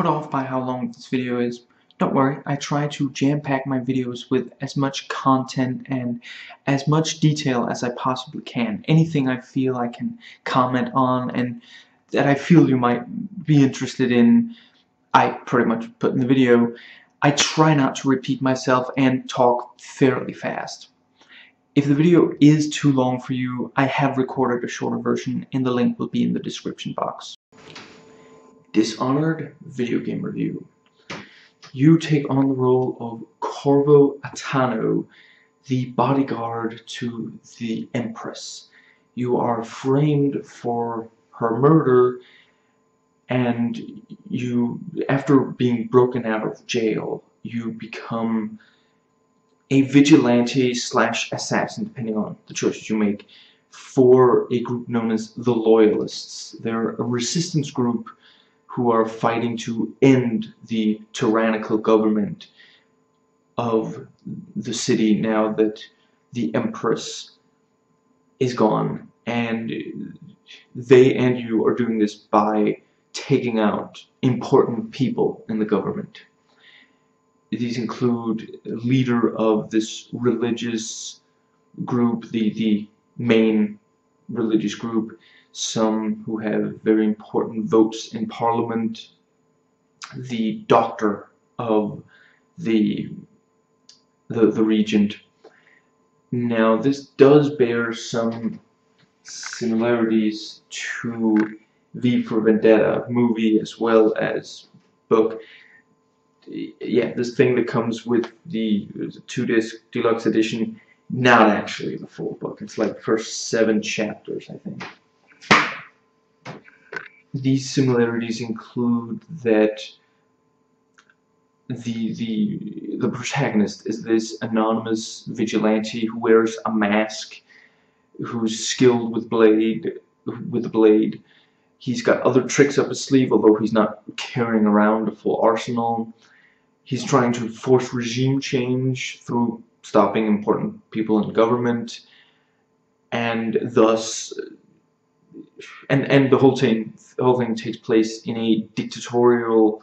put off by how long this video is, don't worry, I try to jam-pack my videos with as much content and as much detail as I possibly can. Anything I feel I can comment on and that I feel you might be interested in, I pretty much put in the video. I try not to repeat myself and talk fairly fast. If the video is too long for you, I have recorded a shorter version and the link will be in the description box. Dishonored Video Game Review you take on the role of Corvo Attano, the bodyguard to the Empress. You are framed for her murder and you, after being broken out of jail, you become a vigilante slash assassin, depending on the choices you make, for a group known as the Loyalists. They're a resistance group who are fighting to end the tyrannical government of the city now that the Empress is gone. And they and you are doing this by taking out important people in the government. These include leader of this religious group, the, the main religious group, some who have very important votes in parliament, the doctor of the, the, the regent. Now this does bear some similarities to the V for Vendetta movie as well as book. Yeah, this thing that comes with the two-disc deluxe edition, not actually the full book. It's like first seven chapters, I think. These similarities include that the the the protagonist is this anonymous vigilante who wears a mask, who's skilled with blade with the blade. He's got other tricks up his sleeve, although he's not carrying around a full arsenal. He's trying to force regime change through stopping important people in government, and thus and and the whole thing the whole thing takes place in a dictatorial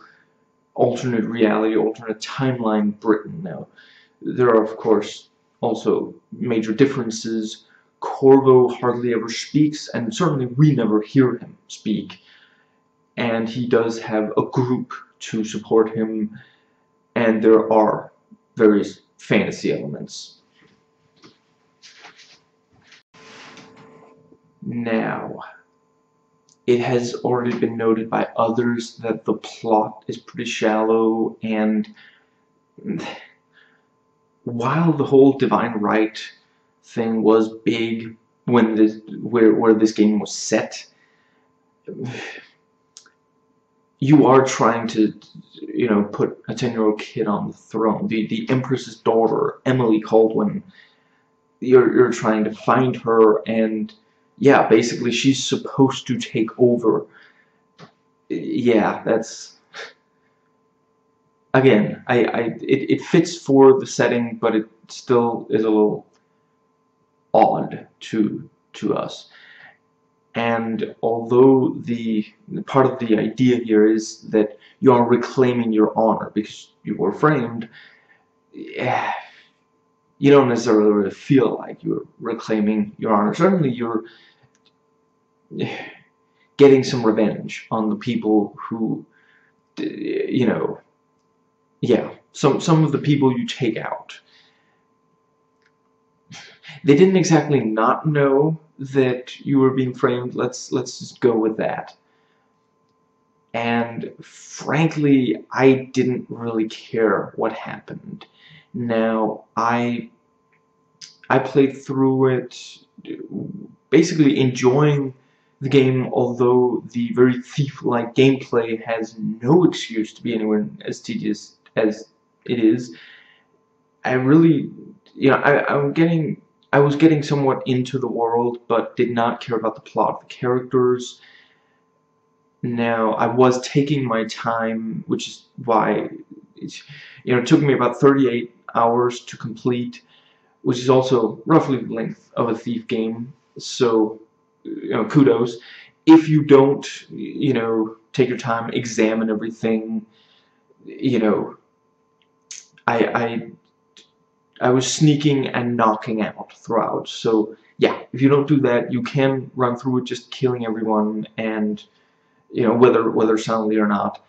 alternate reality alternate timeline Britain. Now there are of course also major differences. Corvo hardly ever speaks and certainly we never hear him speak. And he does have a group to support him and there are various fantasy elements. Now it has already been noted by others that the plot is pretty shallow and while the whole divine right thing was big when this where where this game was set you are trying to you know put a 10 year old kid on the throne. The the empress's daughter Emily Kaldwin you're, you're trying to find her and yeah, basically she's supposed to take over. Yeah, that's again, I, I it, it fits for the setting, but it still is a little odd to to us. And although the part of the idea here is that you are reclaiming your honor because you were framed, yeah, you don't necessarily feel like you're reclaiming your honor. Certainly you're getting some revenge on the people who, you know, yeah, some, some of the people you take out. They didn't exactly not know that you were being framed. Let's, let's just go with that. And frankly, I didn't really care what happened. Now, I I played through it basically enjoying the game, although the very thief-like gameplay has no excuse to be anywhere as tedious as it is, I really, you know, I, I'm getting, I was getting somewhat into the world, but did not care about the plot of the characters. Now, I was taking my time, which is why, it's, you know, it took me about 38 hours to complete, which is also roughly the length of a Thief game, so you know, kudos. If you don't, you know, take your time, examine everything. You know, I I I was sneaking and knocking out throughout. So yeah, if you don't do that, you can run through it just killing everyone and you know whether whether soundly or not.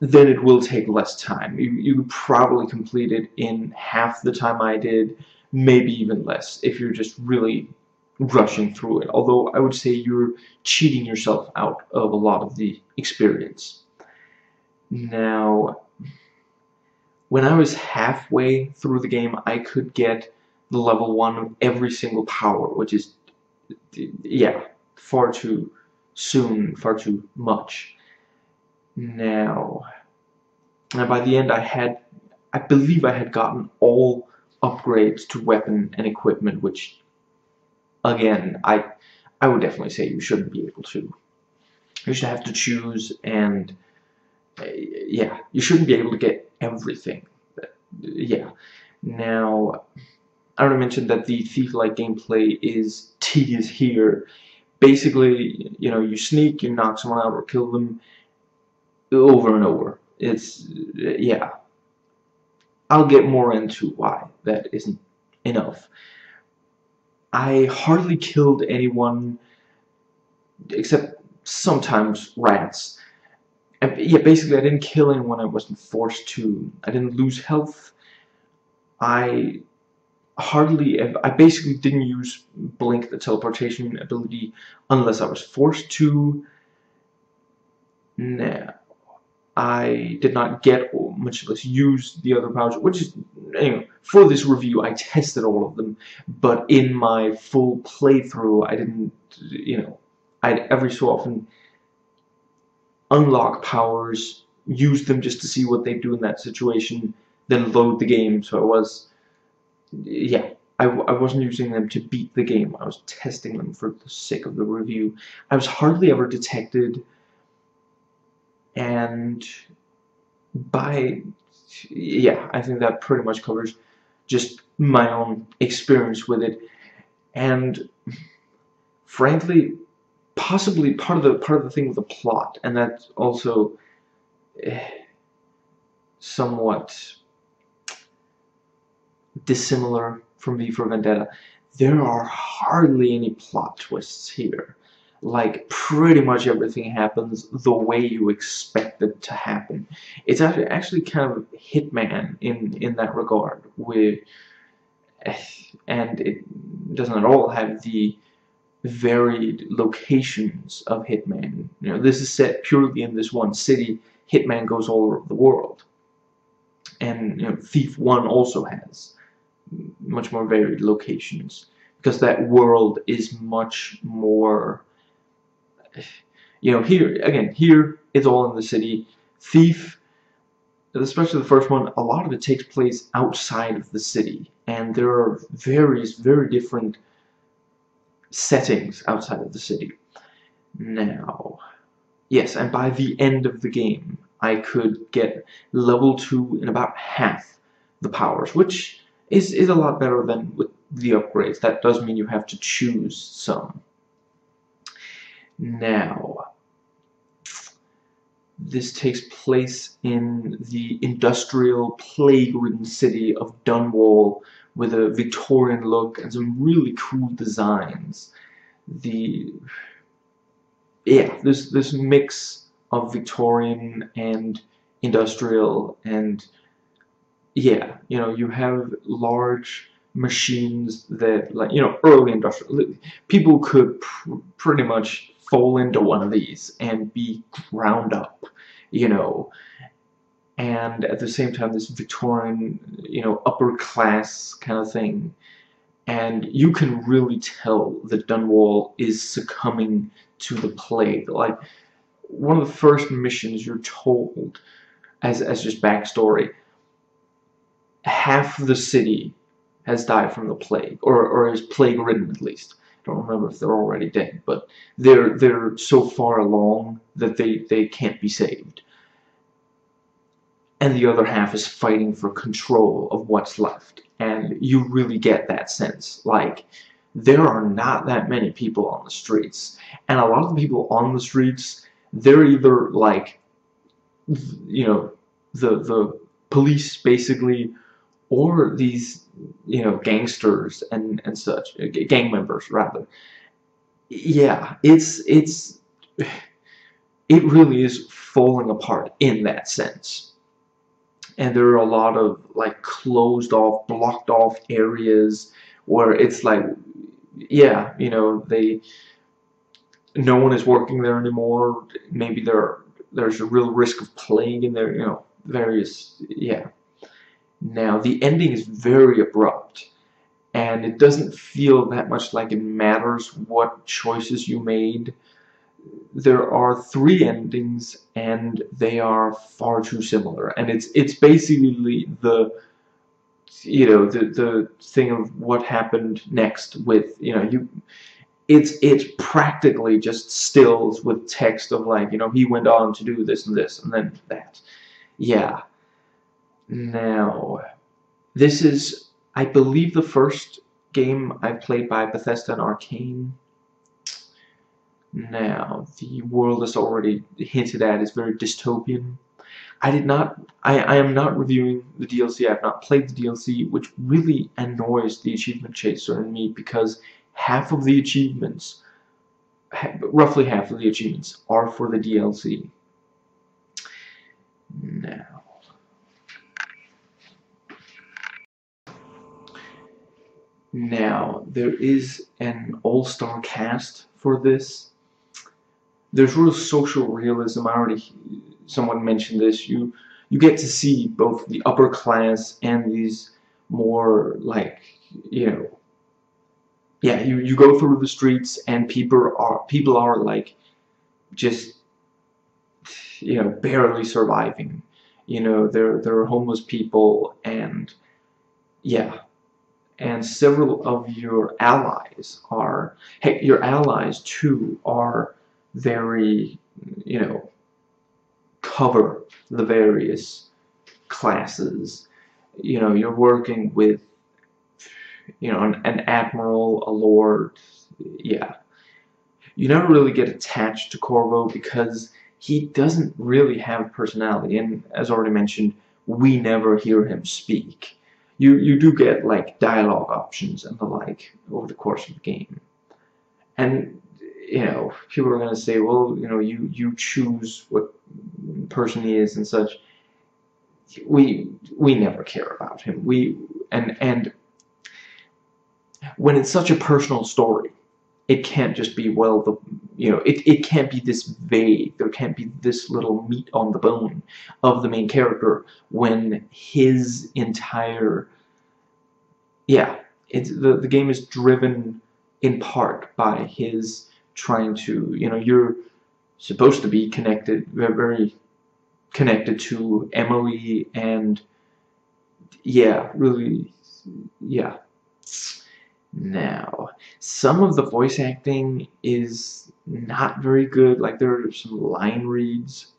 Then it will take less time. You you probably complete it in half the time I did, maybe even less if you're just really rushing through it. Although I would say you're cheating yourself out of a lot of the experience. Now, when I was halfway through the game, I could get the level 1 of every single power, which is, yeah, far too soon, far too much. Now, and by the end I had, I believe I had gotten all upgrades to weapon and equipment, which, again, I, I would definitely say you shouldn't be able to. You should have to choose and, uh, yeah, you shouldn't be able to get everything. Yeah. Now, I already mentioned that the thief-like gameplay is tedious here. Basically, you know, you sneak, you knock someone out or kill them over and over. It's, yeah. I'll get more into why that isn't enough. I hardly killed anyone except sometimes rats And, yeah, basically I didn't kill anyone I wasn't forced to. I didn't lose health. I hardly, I basically didn't use Blink, the teleportation ability, unless I was forced to. Now, I did not get, much less use the other powers, which is, anyway, for this review I tested all of them, but in my full playthrough I didn't, you know, I'd every so often unlock powers, use them just to see what they do in that situation, then load the game. So I was, yeah, I, I wasn't using them to beat the game. I was testing them for the sake of the review. I was hardly ever detected, and by, yeah, I think that pretty much covers just my own experience with it. And frankly, possibly part of the part of the thing with the plot, and that's also eh, somewhat dissimilar from V for Vendetta. There are hardly any plot twists here. Like, pretty much everything happens the way you expect it to happen. It's actually, actually kind of Hitman in, in that regard, eh, and it doesn't at all have the varied locations of Hitman. You know, this is set purely in this one city. Hitman goes all over the world. And you know, Thief 1 also has much more varied locations because that world is much more you know here again here it's all in the city thief especially the first one a lot of it takes place outside of the city and there are various very different settings outside of the city. Now, yes, and by the end of the game, I could get level 2 in about half the powers, which is, is a lot better than with the upgrades. That does mean you have to choose some. Now, this takes place in the industrial, plague-ridden city of Dunwall, with a Victorian look and some really cool designs. The yeah, this this mix of Victorian and industrial and yeah, you know, you have large machines that like you know early industrial people could pr pretty much fall into one of these and be ground up you know and at the same time this Victorian, you know, upper class kind of thing. And you can really tell that Dunwall is succumbing to the plague. Like, one of the first missions you're told, as, as just backstory, half of the city has died from the plague, or, or is plague-ridden at least. Don't remember if they're already dead, but they're they're so far along that they, they can't be saved and the other half is fighting for control of what's left. And you really get that sense. Like, there are not that many people on the streets. And a lot of the people on the streets, they're either like you know the the police basically or these you know gangsters and and such uh, gang members rather. Yeah it's it's it really is falling apart in that sense. And there are a lot of like closed off blocked off areas where it's like yeah you know they no one is working there anymore. Maybe there there's a real risk of plague in there you know various yeah now the ending is very abrupt and it doesn't feel that much like it matters what choices you made. There are three endings and they are far too similar. And it's it's basically the you know the the thing of what happened next with you know you it's it's practically just stills with text of like you know he went on to do this and this and then that. Yeah now this is I believe the first game I've played by Bethesda and Arcane. now, the world is already hinted at is very dystopian. I did not, I, I am not reviewing the DLC, I have not played the DLC, which really annoys the achievement chaser in me because half of the achievements, roughly half of the achievements, are for the DLC. Now, Now, there is an all-star cast for this there's real social realism. I already someone mentioned this. You you get to see both the upper class and these more like you know yeah you you go through the streets and people are people are like just you know barely surviving you know there there are homeless people and yeah and several of your allies are hey your allies too are very, you know, cover the various classes. You know, you're working with, you know, an, an admiral, a lord, yeah. You never really get attached to Corvo because he doesn't really have personality, and as already mentioned, we never hear him speak. You you do get like dialogue options and the like over the course of the game, and you know, people are going to say, well, you know, you, you choose what person he is and such. We, we never care about him. We, and, and when it's such a personal story, it can't just be, well, the, you know, it, it can't be this vague. There can't be this little meat on the bone of the main character when his entire, yeah, it's, the, the game is driven in part by his trying to, you know, you're supposed to be connected, very connected to Emily and yeah, really, yeah. Now, some of the voice acting is not very good, like there are some line reads.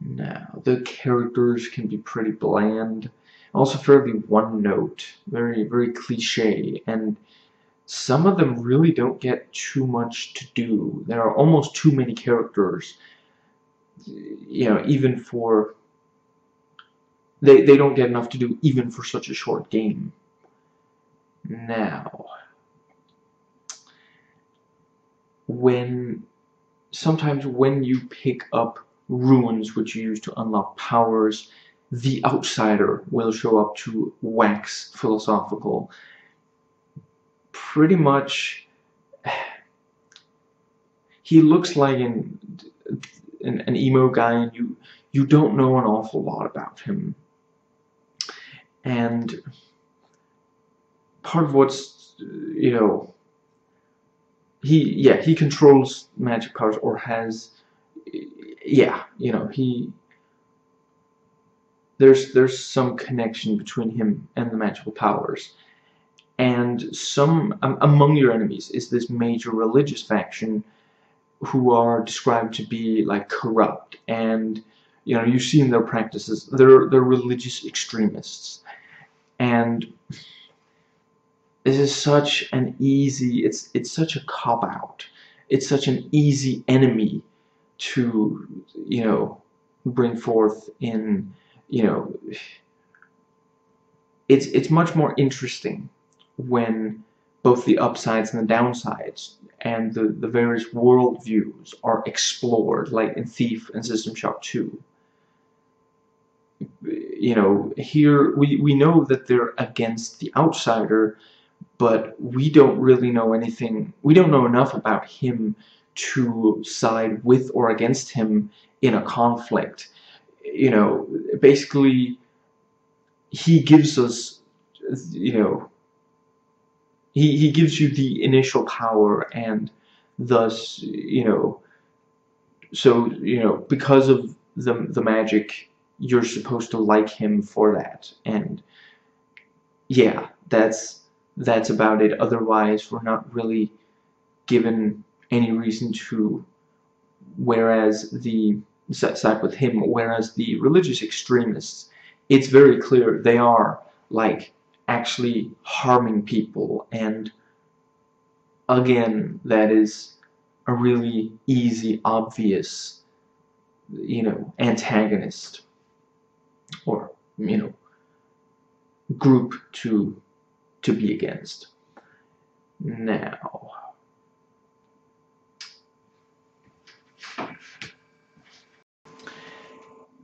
Now, the characters can be pretty bland, also fairly one note, very, very cliche, and some of them really don't get too much to do. There are almost too many characters, you know, even for, they, they don't get enough to do even for such a short game. Now, when, sometimes when you pick up runes which you use to unlock powers, the outsider will show up to wax philosophical. Pretty much he looks like an, an, an emo guy and you you don't know an awful lot about him. And part of what's you know he yeah he controls magic powers or has yeah you know he there's there's some connection between him and the magical powers. And some um, among your enemies is this major religious faction who are described to be like corrupt. And you know you've seen their practices they're they're religious extremists. And this is such an easy it's it's such a cop out it's such an easy enemy to you know bring forth in you know it's it's much more interesting when both the upsides and the downsides and the, the various worldviews are explored, like in Thief and System Shock 2. You know, here we, we know that they're against the outsider, but we don't really know anything, we don't know enough about him to side with or against him in a conflict. You know, basically, he gives us, you know, he, he gives you the initial power and thus you know so you know because of the the magic you're supposed to like him for that and yeah that's that's about it. Otherwise we're not really given any reason to. Whereas the side with him whereas the religious extremists it's very clear they are like actually harming people. And again that is a really easy obvious you know antagonist or you know group to to be against now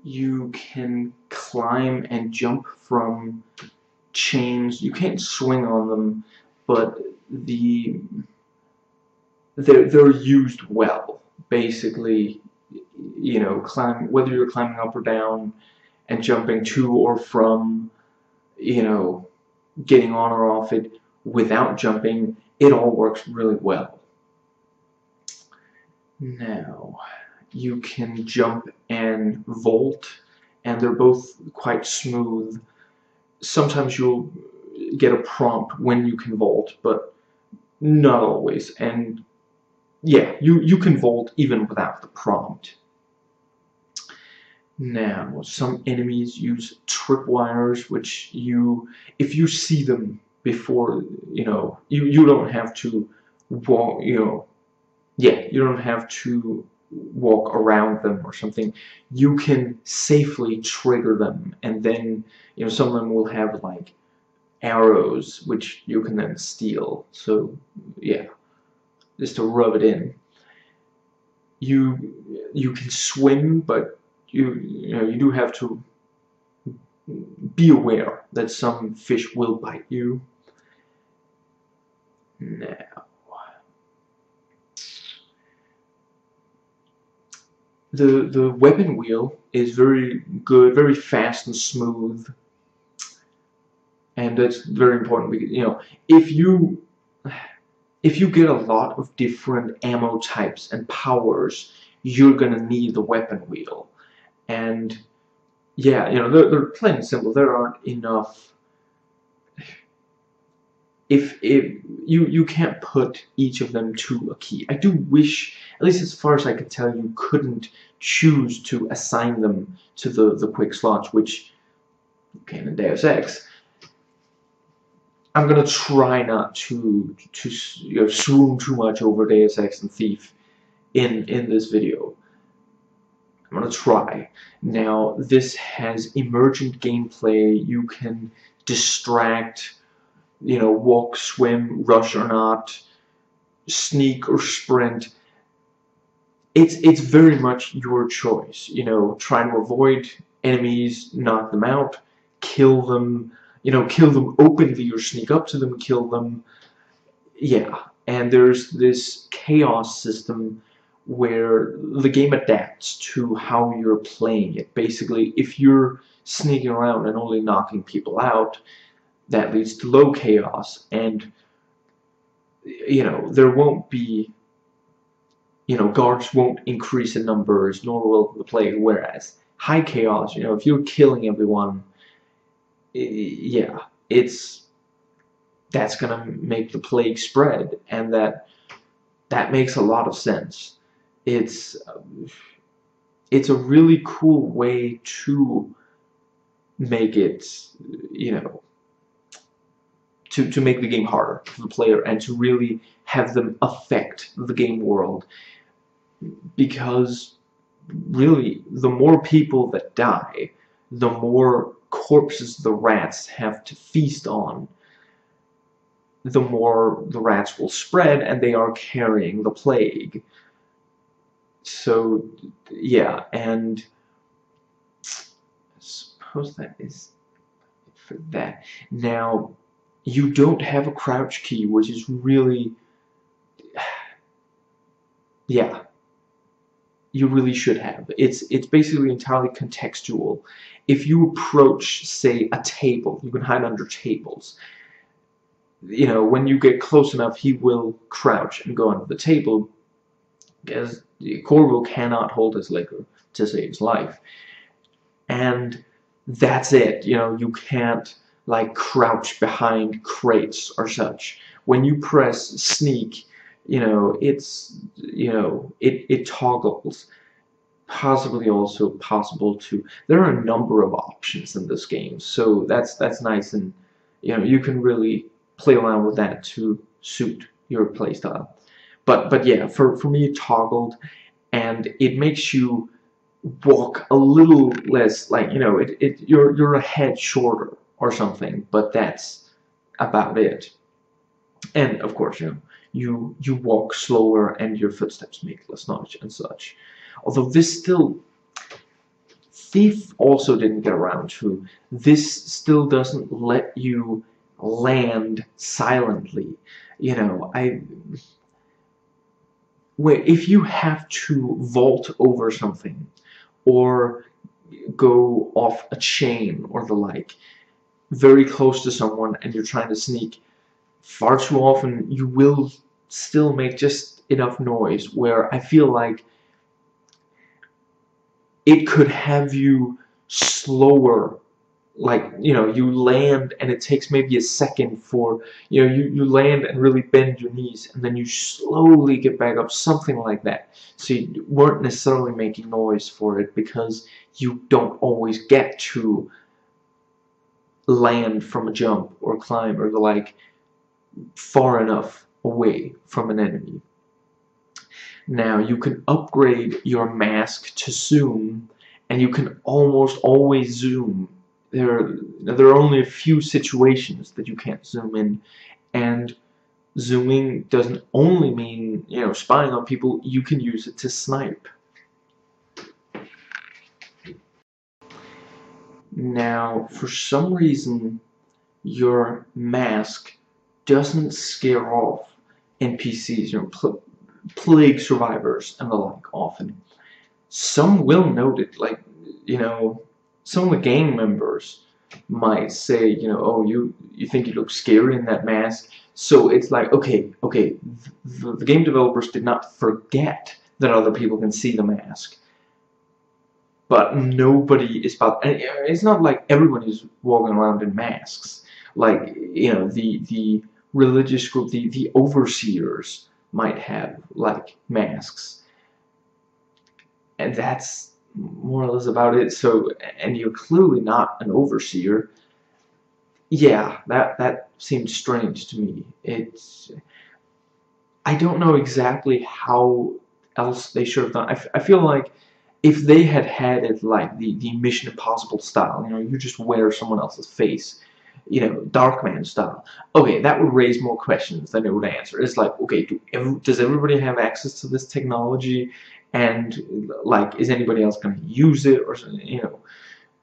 you can climb and jump from chains. You can't swing on them, but the they're, they're used well. Basically, you know, climb whether you're climbing up or down and jumping to or from, you know, getting on or off it without jumping, it all works really well. Now, you can jump and vault, and they're both quite smooth sometimes you'll get a prompt when you can vault, but not always. And yeah, you, you can vault even without the prompt. Now, some enemies use tripwires, which you, if you see them before, you know, you, you don't have to walk, you know, yeah, you don't have to walk around them or something, you can safely trigger them and then, you know, some of them will have like arrows which you can then steal. So, yeah, just to rub it in. You you can swim, but you you know you do have to be aware that some fish will bite you. Now, the the weapon wheel is very good, very fast and smooth, and that's very important because you know if you if you get a lot of different ammo types and powers, you're gonna need the weapon wheel, and yeah, you know they're, they're plain and simple. There aren't enough if if you you can't put each of them to a key. I do wish, at least as far as I can tell, you couldn't choose to assign them to the the quick slots, which you can in Deus Ex. I'm gonna try not to to you know, swoon too much over Deus Ex and Thief in in this video. I'm gonna try. Now this has emergent gameplay. You can distract you know, walk, swim, rush or not, sneak or sprint. It's it's very much your choice. You know, try to avoid enemies, knock them out, kill them. You know, kill them openly or sneak up to them, kill them. Yeah, and there's this chaos system where the game adapts to how you're playing it. Basically, if you're sneaking around and only knocking people out, that leads to low chaos and you know there won't be you know guards won't increase in numbers nor will the plague whereas high chaos you know if you're killing everyone yeah it's that's gonna make the plague spread and that that makes a lot of sense it's um, it's a really cool way to make it you know to, to make the game harder for the player and to really have them affect the game world. Because really the more people that die the more corpses the rats have to feast on the more the rats will spread and they are carrying the plague so yeah and I suppose that is for that. Now you don't have a crouch key which is really yeah you really should have. It's it's basically entirely contextual. If you approach say a table you can hide under tables. You know when you get close enough he will crouch and go under the table because Corvo cannot hold his liquor to save his life and that's it you know you can't like crouch behind crates or such. When you press sneak, you know, it's, you know, it, it toggles. Possibly also possible to, there are a number of options in this game, so that's, that's nice and, you know, you can really play around with that to suit your playstyle. But, but yeah, for, for me it toggled, and it makes you walk a little less, like, you know, it, it, you're, you're a head shorter or something, but that's about it. And of course, you know, you you walk slower and your footsteps make less noise and such. Although this still Thief also didn't get around to. This still doesn't let you land silently. You know, I where if you have to vault over something or go off a chain or the like, very close to someone and you're trying to sneak, far too often you will still make just enough noise where I feel like it could have you slower like you know you land and it takes maybe a second for you know you, you land and really bend your knees and then you slowly get back up something like that so you weren't necessarily making noise for it because you don't always get to land from a jump or climb or the like far enough away from an enemy. Now you can upgrade your mask to zoom and you can almost always zoom. There are, there are only a few situations that you can't zoom in and zooming doesn't only mean you know spying on people you can use it to snipe Now, for some reason, your mask doesn't scare off NPCs, know, pl plague survivors and the like often. Some will note it, like, you know, some of the gang members might say, you know, oh, you, you think you look scary in that mask. So it's like, okay, okay, the, the game developers did not forget that other people can see the mask. But nobody is about it's not like everyone is walking around in masks. Like you know the the religious group the the overseers might have like masks. And that's more or less about it so and you're clearly not an overseer yeah that that seems strange to me it's I don't know exactly how else they should have done I, I feel like if they had had it like the, the Mission Impossible style, you know, you just wear someone else's face, you know, Darkman style, okay, that would raise more questions than it would answer. It's like, okay, do does everybody have access to this technology? And, like, is anybody else going to use it? Or, something? you know,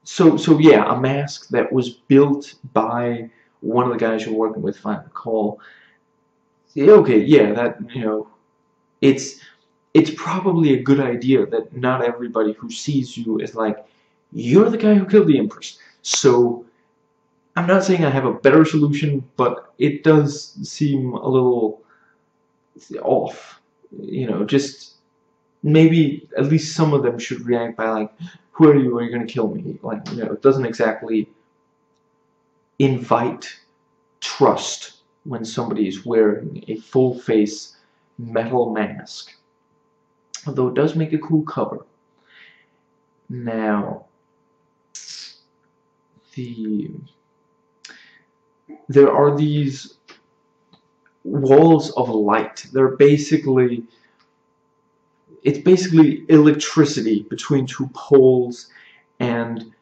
so, so yeah, a mask that was built by one of the guys you're working with, if I recall, okay, yeah, that, you know, it's it's probably a good idea that not everybody who sees you is like, you're the guy who killed the Empress. So, I'm not saying I have a better solution, but it does seem a little off. You know, just maybe at least some of them should react by like, who are you? Are you going to kill me? Like, you know, it doesn't exactly invite trust when somebody is wearing a full face metal mask although it does make a cool cover. Now, the there are these walls of light. They're basically it's basically electricity between two poles and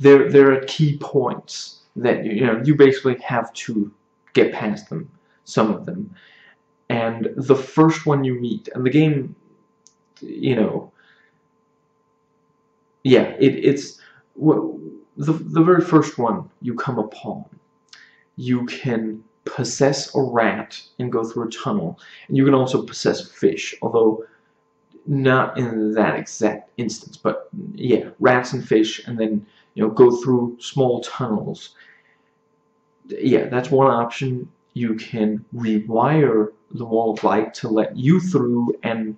they're they're key points that you know you basically have to get past them some of them. And the first one you meet and the game you know yeah it, it's the, the very first one you come upon you can possess a rat and go through a tunnel. And you can also possess fish although not in that exact instance. But yeah rats and fish and then you know go through small tunnels. Yeah that's one option. You can rewire the wall of light to let you through and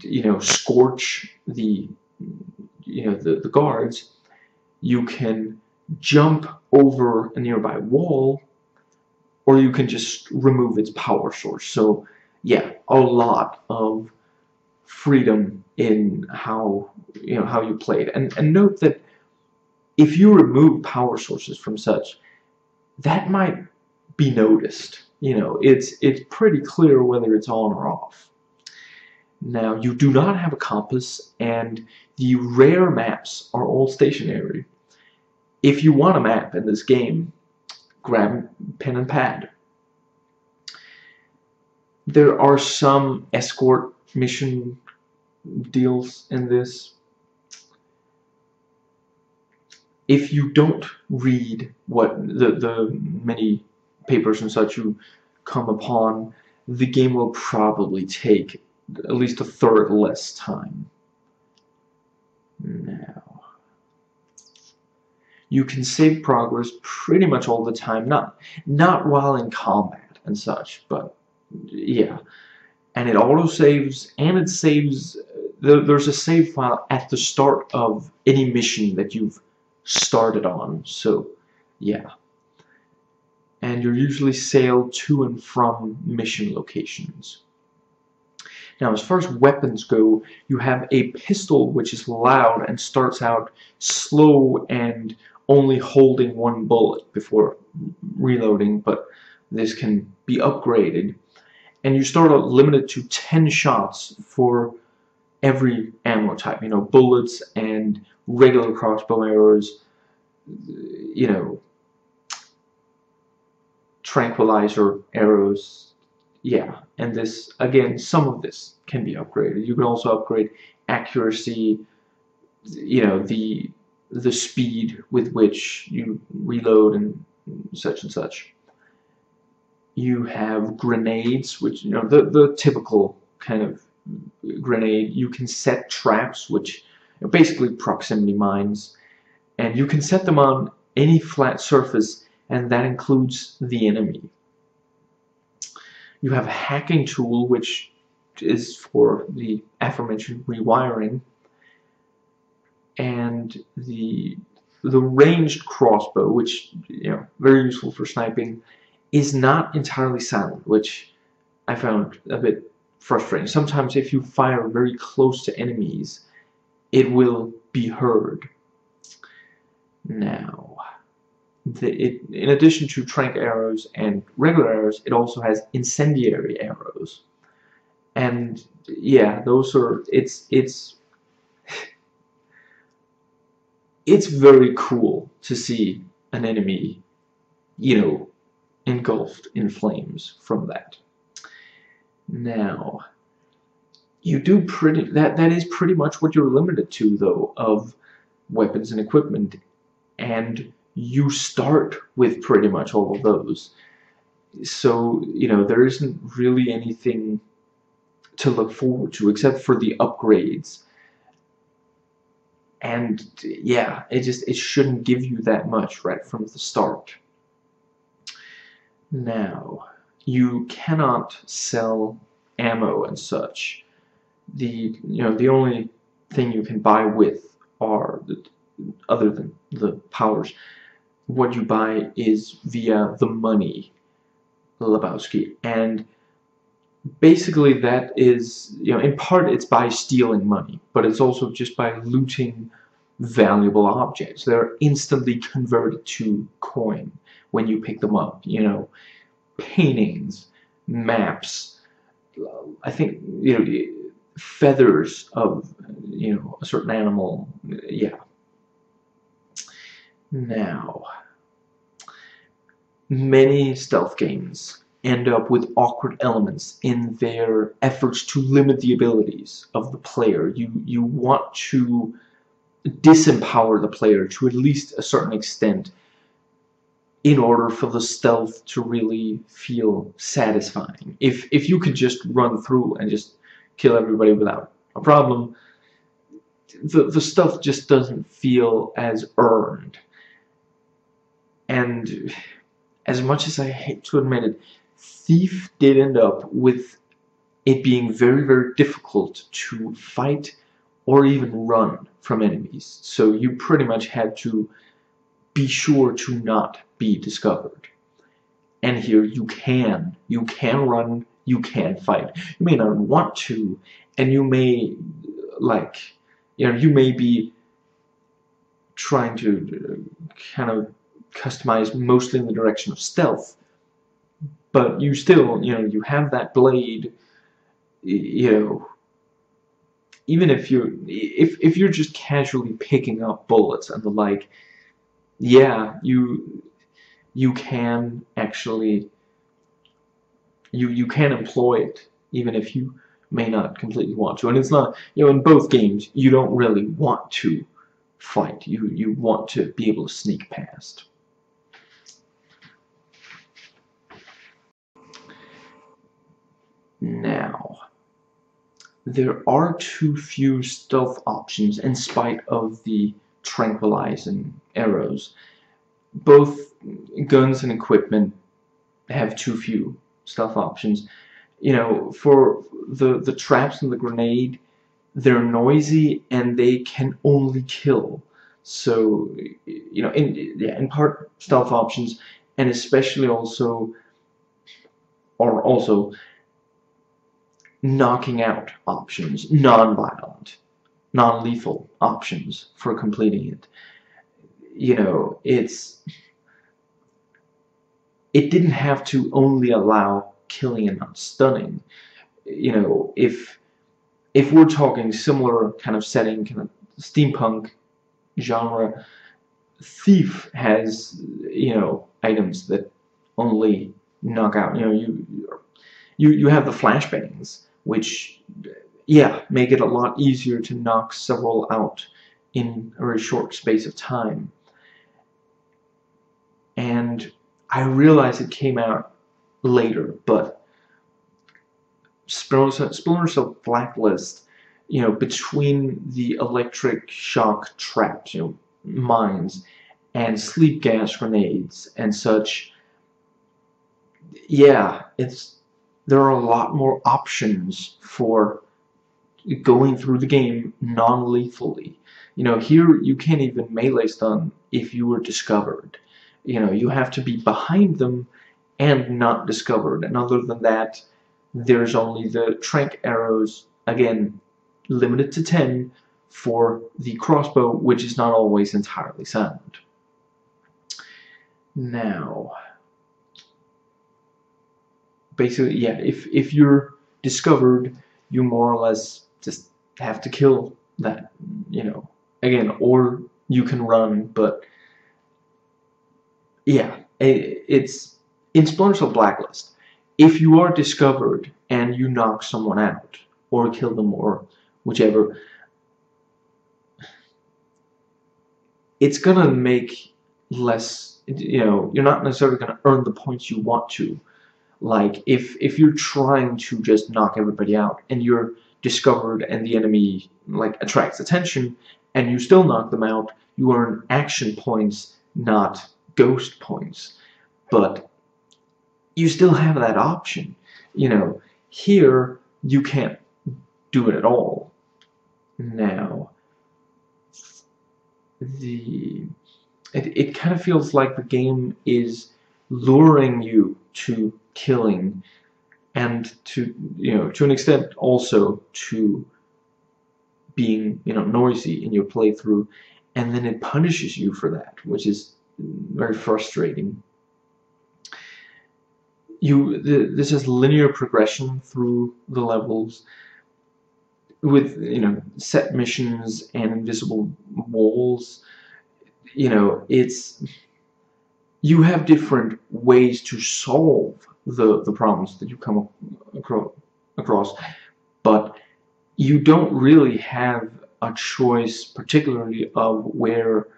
you know scorch the you know the, the guards. You can jump over a nearby wall or you can just remove its power source. So yeah a lot of freedom in how you know how you play it. And, and note that if you remove power sources from such that might be noticed. You know it's it's pretty clear whether it's on or off. Now you do not have a compass and the rare maps are all stationary. If you want a map in this game grab pen and pad there are some escort mission deals in this if you don't read what the, the many papers and such you come upon, the game will probably take at least a third less time. You can save progress pretty much all the time, not, not while in combat and such, but yeah. And it auto saves, and it saves, there's a save file at the start of any mission that you've started on, so yeah and you're usually sail to and from mission locations. Now, as far as weapons go, you have a pistol which is loud and starts out slow and only holding one bullet before reloading, but this can be upgraded. And you start out limited to 10 shots for every ammo type, you know, bullets and regular crossbow arrows, you know, tranquilizer arrows yeah and this again some of this can be upgraded you can also upgrade accuracy you know the the speed with which you reload and such and such you have grenades which you know the the typical kind of grenade you can set traps which are basically proximity mines and you can set them on any flat surface and that includes the enemy. You have a hacking tool, which is for the aforementioned rewiring, and the the ranged crossbow, which you know very useful for sniping, is not entirely silent, which I found a bit frustrating. Sometimes if you fire very close to enemies, it will be heard. Now, the, it, in addition to trank arrows and regular arrows, it also has incendiary arrows. And yeah, those are it's it's it's very cool to see an enemy, you know, engulfed in flames from that. Now, you do pretty that that is pretty much what you're limited to though of weapons and equipment and you start with pretty much all of those. So, you know, there isn't really anything to look forward to except for the upgrades. And yeah, it just it shouldn't give you that much right from the start. Now, you cannot sell ammo and such. The you know the only thing you can buy with are the, other than the powers what you buy is via the money Lebowski and basically that is you know in part it's by stealing money but it's also just by looting valuable objects. They're instantly converted to coin when you pick them up. You know, paintings, maps. I think you know feathers of you know a certain animal. Yeah. Now, many stealth games end up with awkward elements in their efforts to limit the abilities of the player. You you want to disempower the player to at least a certain extent in order for the stealth to really feel satisfying. If if you could just run through and just kill everybody without a problem, the the stealth just doesn't feel as earned. And as much as I hate to admit it, Thief did end up with it being very, very difficult to fight or even run from enemies. So you pretty much had to be sure to not be discovered. And here you can. You can run, you can fight. You may not want to, and you may, like, you know, you may be trying to uh, kind of customize mostly in the direction of stealth, but you still, you know, you have that blade, you know, even if you're, if, if you're just casually picking up bullets and the like, yeah, you, you can actually, you, you can employ it, even if you may not completely want to. And it's not, you know, in both games, you don't really want to fight. You, you want to be able to sneak past. Now, there are too few stealth options in spite of the tranquilizing arrows. Both guns and equipment have too few stealth options. You know, for the, the traps and the grenade, they're noisy and they can only kill. So, you know, in, yeah, in part stealth options, and especially also, or also knocking out options, non-violent, non-lethal options for completing it. You know, it's it didn't have to only allow killing and not stunning. You know, if if we're talking similar kind of setting, kind of steampunk genre, Thief has, you know, items that only knock out. You know, you you you have the flashbangs, which, yeah, make it a lot easier to knock several out in a very short space of time. And I realize it came out later, but Splinter Cell Blacklist, you know, between the electric shock traps, you know, mines, and sleep gas grenades and such, yeah, it's there are a lot more options for going through the game non-lethally. You know, here you can't even melee stun if you were discovered. You know, you have to be behind them and not discovered. And other than that, there's only the trank arrows, again, limited to 10 for the crossbow, which is not always entirely sound. Now, basically, yeah, if, if you're discovered, you more or less just have to kill that, you know, again, or you can run, but yeah, it, it's in Splinter Cell Blacklist. If you are discovered and you knock someone out, or kill them, or whichever, it's gonna make less, you know, you're not necessarily gonna earn the points you want to, like, if, if you're trying to just knock everybody out and you're discovered and the enemy, like, attracts attention and you still knock them out, you earn action points, not ghost points. But you still have that option. You know, here you can't do it at all. Now, the it, it kind of feels like the game is luring you to killing and to you know to an extent also to being you know noisy in your playthrough and then it punishes you for that, which is very frustrating. You this is linear progression through the levels with you know set missions and invisible walls. You know it's you have different ways to solve the the problems that you come across, but you don't really have a choice, particularly of where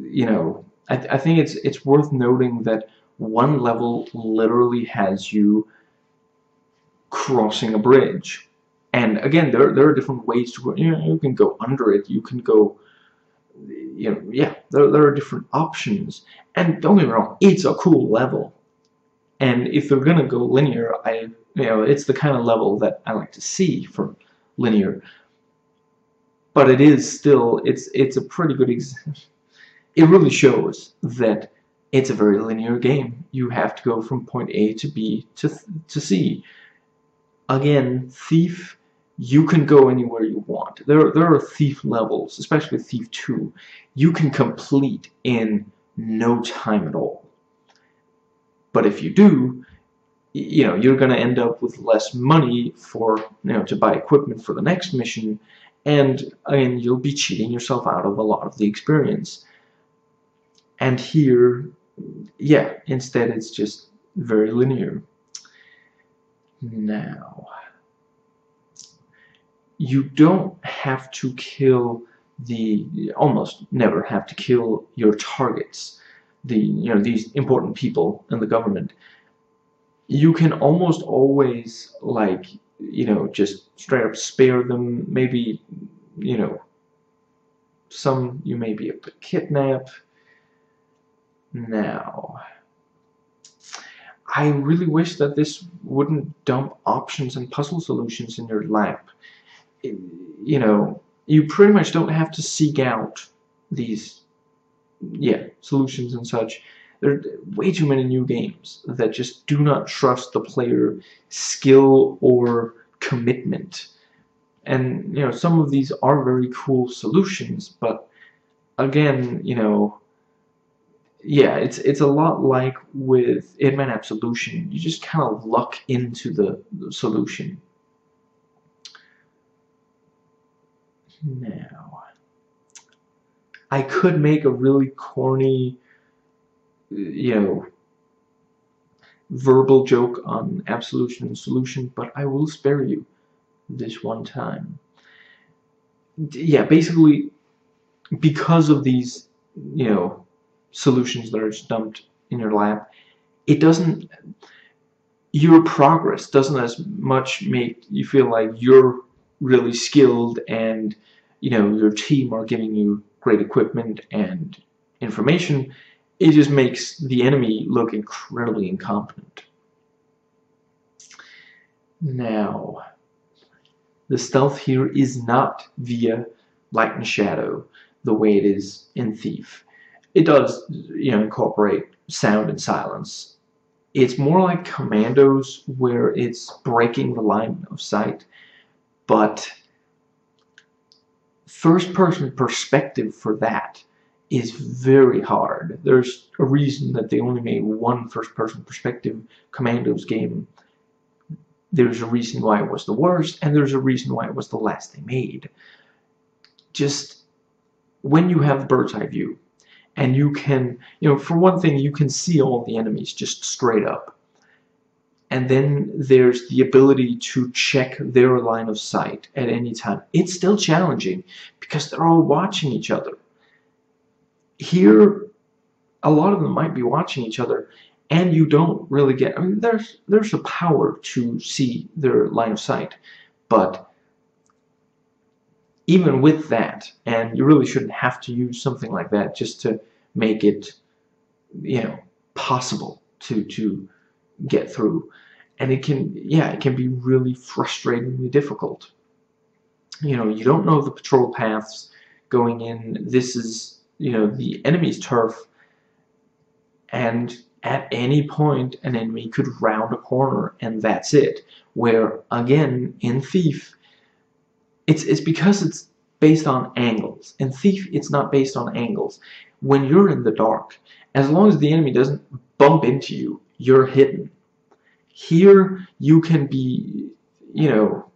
you know, I, I think it's it's worth noting that one level literally has you crossing a bridge. And again, there, there are different ways to. You know, you can go under it. You can go, you know, yeah, there, there are different options. And don't get me wrong, it's a cool level. And if they're gonna go linear, I, you know, it's the kind of level that I like to see for linear. But it is still, it's it's a pretty good example it really shows that it's a very linear game. You have to go from point A to B to, to C. Again, Thief, you can go anywhere you want. There, there are Thief levels, especially Thief 2, you can complete in no time at all. But if you do, you know, you're going to end up with less money for, you know, to buy equipment for the next mission, and again, you'll be cheating yourself out of a lot of the experience. And here, yeah, instead it's just very linear. Now, you don't have to kill the, almost never have to kill your targets, the, you know, these important people in the government. You can almost always, like, you know, just straight up spare them, maybe, you know, some you may be able to kidnap, now, I really wish that this wouldn't dump options and puzzle solutions in your lap. You know, you pretty much don't have to seek out these, yeah, solutions and such. There are way too many new games that just do not trust the player skill or commitment. And, you know, some of these are very cool solutions, but again, you know, yeah, it's it's a lot like with Hitman Absolution. You just kind of luck into the, the solution. Now, I could make a really corny, you know, verbal joke on Absolution and Solution, but I will spare you this one time. Yeah, basically, because of these, you know, solutions that are just dumped in your lap, it doesn't, your progress doesn't as much make you feel like you're really skilled and, you know, your team are giving you great equipment and information. It just makes the enemy look incredibly incompetent. Now, the stealth here is not via light and shadow the way it is in Thief it does you know incorporate sound and silence. It's more like commandos where it's breaking the line of sight, but first person perspective for that is very hard. There's a reason that they only made one first person perspective commandos game. There's a reason why it was the worst, and there's a reason why it was the last they made. Just when you have bird's eye view, and you can, you know, for one thing, you can see all the enemies just straight up. And then there's the ability to check their line of sight at any time. It's still challenging because they're all watching each other. Here, a lot of them might be watching each other and you don't really get, I mean, there's, there's a power to see their line of sight, but even with that, and you really shouldn't have to use something like that just to make it, you know, possible to to get through. And it can, yeah, it can be really frustratingly difficult. You know, you don't know the patrol paths going in. This is, you know, the enemy's turf, and at any point an enemy could round a corner and that's it. Where, again, in Thief, it's, it's because it's based on angles. In Thief, it's not based on angles. When you're in the dark, as long as the enemy doesn't bump into you, you're hidden. Here, you can be, you know,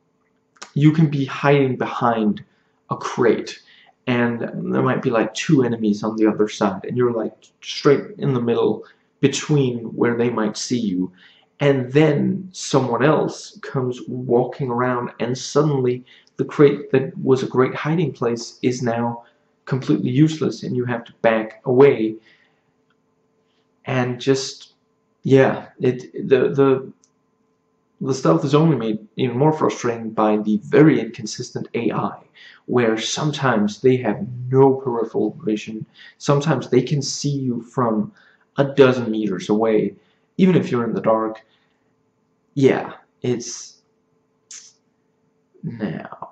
you can be hiding behind a crate and there might be like two enemies on the other side and you're like straight in the middle between where they might see you and then someone else comes walking around and suddenly the crate that was a great hiding place is now completely useless and you have to back away and just yeah it the the the stealth is only made even more frustrating by the very inconsistent AI where sometimes they have no peripheral vision. Sometimes they can see you from a dozen meters away even if you're in the dark. Yeah it's now.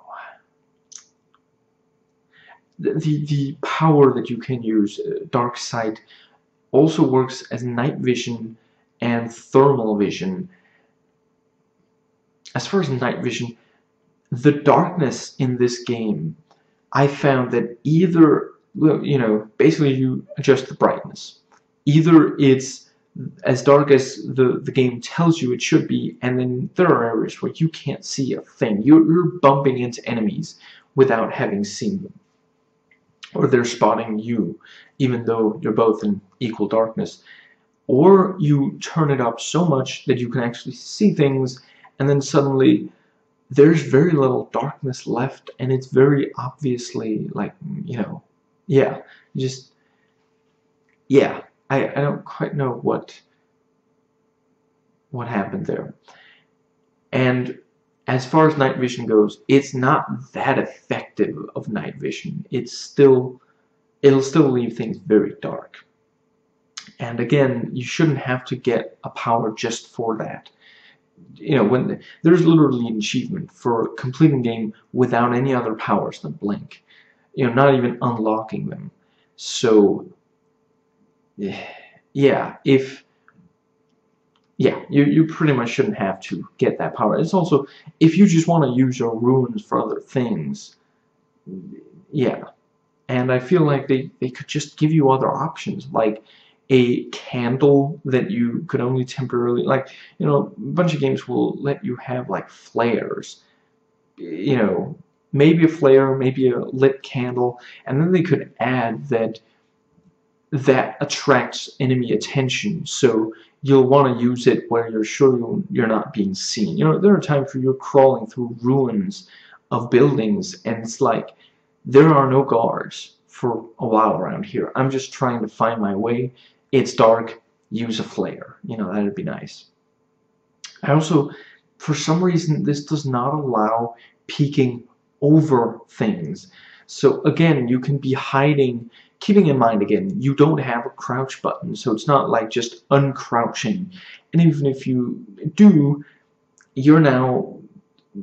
The, the, the power that you can use uh, dark sight also works as night vision and thermal vision as far as night vision the darkness in this game I found that either you know basically you adjust the brightness either it's as dark as the, the game tells you it should be, and then there are areas where you can't see a thing. You're, you're bumping into enemies without having seen them. Or they're spotting you, even though you're both in equal darkness. Or you turn it up so much that you can actually see things, and then suddenly there's very little darkness left, and it's very obviously like, you know, yeah, just, yeah, I, I don't quite know what what happened there. And as far as night vision goes, it's not that effective of night vision. It's still it'll still leave things very dark. And again, you shouldn't have to get a power just for that. You know, when there's literally an achievement for completing game without any other powers than blink. You know, not even unlocking them. So yeah, if yeah, you, you pretty much shouldn't have to get that power. It's also, if you just want to use your runes for other things, yeah. And I feel like they, they could just give you other options, like a candle that you could only temporarily, like, you know, a bunch of games will let you have, like, flares. You know, maybe a flare, maybe a lit candle, and then they could add that that attracts enemy attention. So you'll want to use it where you're sure you're not being seen. You know, there are times where you're crawling through ruins of buildings and it's like there are no guards for a while around here. I'm just trying to find my way. It's dark. Use a flare. You know, that'd be nice. I also, for some reason, this does not allow peeking over things. So again, you can be hiding keeping in mind again, you don't have a crouch button, so it's not like just uncrouching. And even if you do, you're now,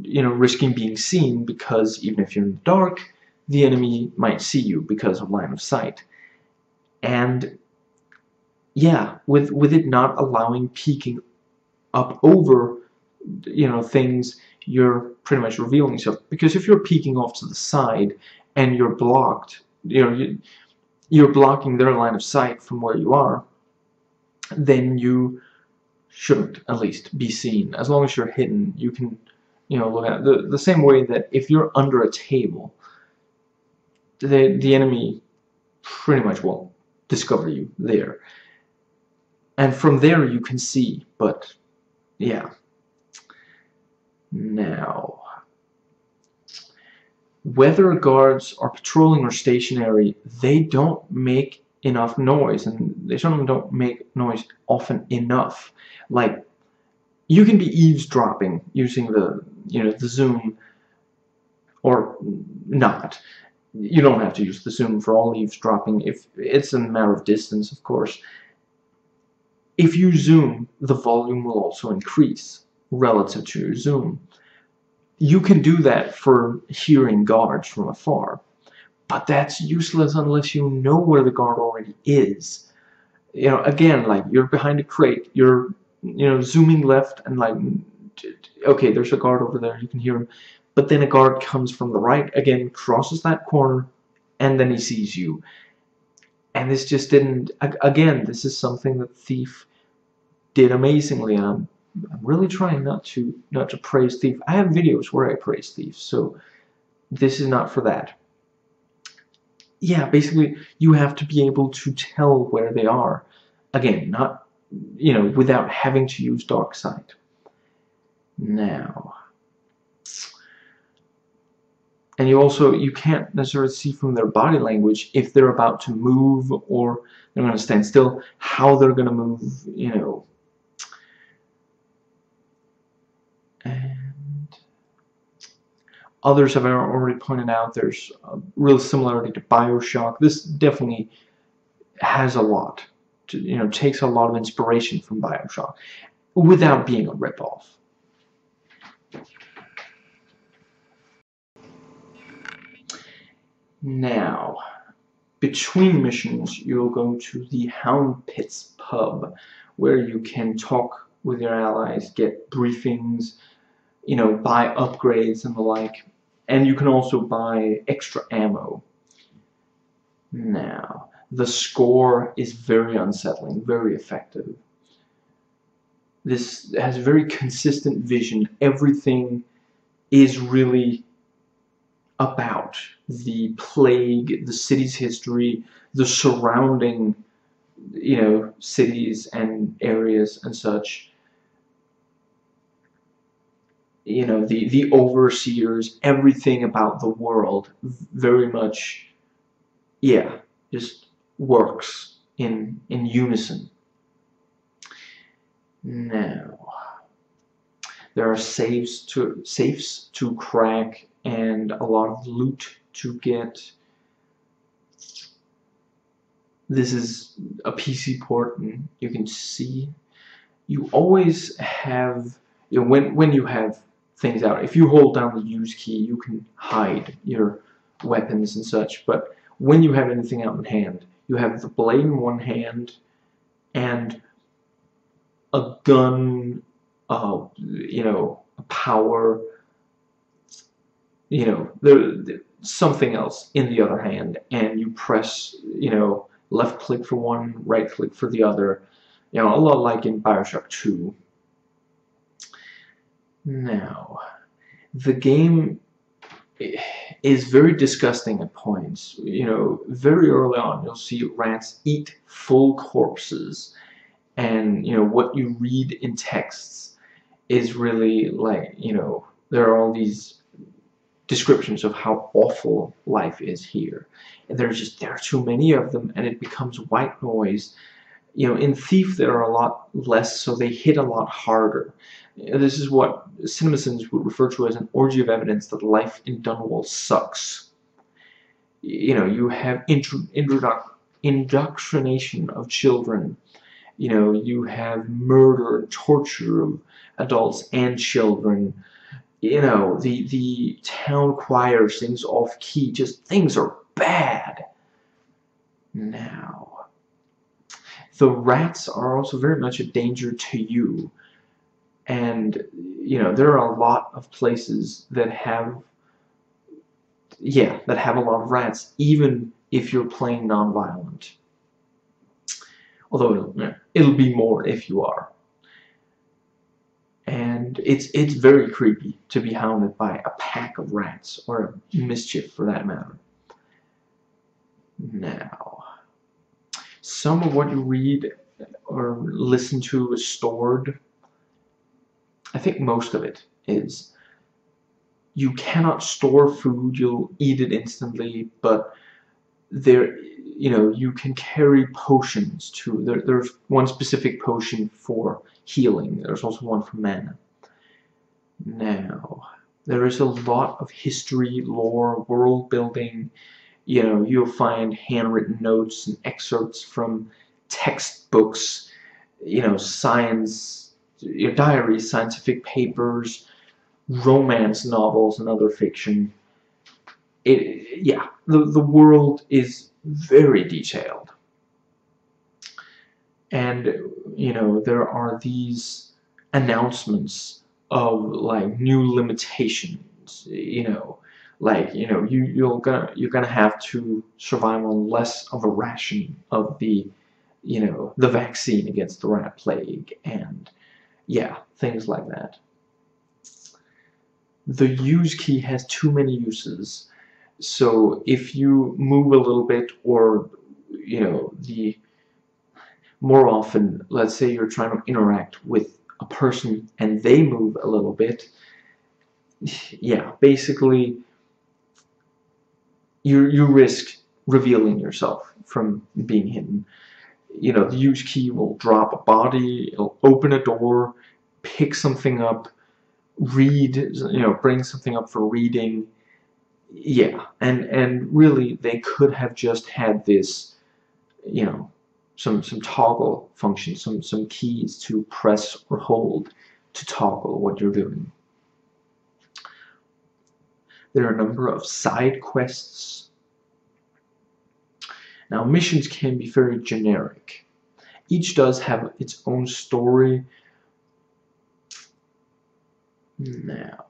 you know, risking being seen because even if you're in the dark, the enemy might see you because of line of sight. And yeah, with with it not allowing peeking up over, you know, things, you're pretty much revealing yourself. Because if you're peeking off to the side and you're blocked, you know, you, you're blocking their line of sight from where you are, then you shouldn't at least be seen. As long as you're hidden, you can, you know, look at the the same way that if you're under a table, the the enemy pretty much won't discover you there. And from there you can see, but yeah. Now, whether guards are patrolling or stationary, they don't make enough noise, and they certainly don't make noise often enough. Like, you can be eavesdropping using the, you know, the zoom, or not. You don't have to use the zoom for all eavesdropping if it's a matter of distance, of course. If you zoom, the volume will also increase relative to your zoom you can do that for hearing guards from afar. But that's useless unless you know where the guard already is. You know, again, like you're behind a crate, you're, you know, zooming left and like, okay, there's a guard over there, you can hear him. but then a guard comes from the right, again, crosses that corner, and then he sees you. And this just didn't, again, this is something that Thief did amazingly, and I'm, I'm really trying not to, not to praise Thief. I have videos where I praise Thief, so this is not for that. Yeah, basically, you have to be able to tell where they are. Again, not, you know, without having to use Dark Sight. Now, and you also you can't necessarily see from their body language if they're about to move or they're going to stand still how they're going to move you know others have already pointed out there's a real similarity to Bioshock. This definitely has a lot to, you know takes a lot of inspiration from Bioshock without being a ripoff. Now, between missions, you'll go to the Hound Pits pub, where you can talk with your allies, get briefings, you know, buy upgrades and the like. And you can also buy extra ammo. Now, the score is very unsettling, very effective. This has very consistent vision. Everything is really about the plague, the city's history, the surrounding, you know, cities and areas and such. You know, the, the overseers, everything about the world very much, yeah, just works in, in unison. Now, there are safes to safes to crack and a lot of loot to get. This is a PC port and you can see you always have you know, when when you have things out if you hold down the use key you can hide your weapons and such but when you have anything out in hand you have the blade in one hand and a gun uh, you know a power you know, something else in the other hand, and you press, you know, left click for one, right click for the other. You know, a lot like in Bioshock 2. Now, the game is very disgusting at points. You know, very early on, you'll see rats eat full corpses, and you know what you read in texts is really like you know there are all these descriptions of how awful life is here. And there's just, there are too many of them and it becomes white noise. You know, in Thief there are a lot less, so they hit a lot harder. This is what CinemaSins would refer to as an orgy of evidence that life in Dunwall sucks. You know, you have indoctrination of children. You know, you have murder and torture of adults and children you know, the, the town choir sings off key, just things are bad. Now, the rats are also very much a danger to you. And, you know, there are a lot of places that have, yeah, that have a lot of rats, even if you're playing non-violent. Although it'll, it'll be more if you are and it's it's very creepy to be hounded by a pack of rats or a mischief for that matter. Now, some of what you read or listen to is stored. I think most of it is. You cannot store food, you'll eat it instantly, but there, you know, you can carry potions too. There, there's one specific potion for healing. There's also one for mana. Now, there is a lot of history, lore, world building. You know, you'll find handwritten notes and excerpts from textbooks, you know, science, your diaries, scientific papers, romance novels, and other fiction. It, yeah, the, the world is very detailed. And, you know, there are these announcements of like new limitations. You know, like you know, you you're gonna you're gonna have to survive on less of a ration of the, you know, the vaccine against the rat plague and yeah, things like that. The use key has too many uses. So if you move a little bit or you know the more often let's say you're trying to interact with a person and they move a little bit yeah basically you you risk revealing yourself from being hidden. You know the use key will drop a body it'll open a door pick something up read you know bring something up for reading. Yeah and and really they could have just had this you know some some toggle function some some keys to press or hold to toggle what you're doing there are a number of side quests. Now missions can be very generic. Each does have its own story. Now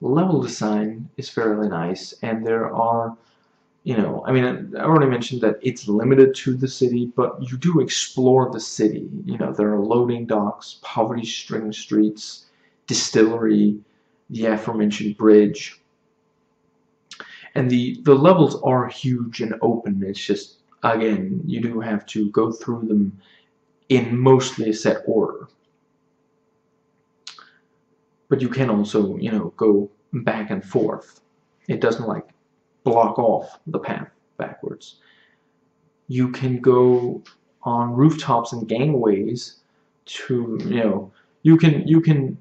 level design is fairly nice and there are you know I mean I already mentioned that it's limited to the city but you do explore the city. You know there are loading docks poverty-stricken streets distillery the aforementioned bridge and the the levels are huge and open it's just again you do have to go through them in mostly a set order but you can also, you know, go back and forth. It doesn't like block off the path backwards. You can go on rooftops and gangways to, you know, you can you can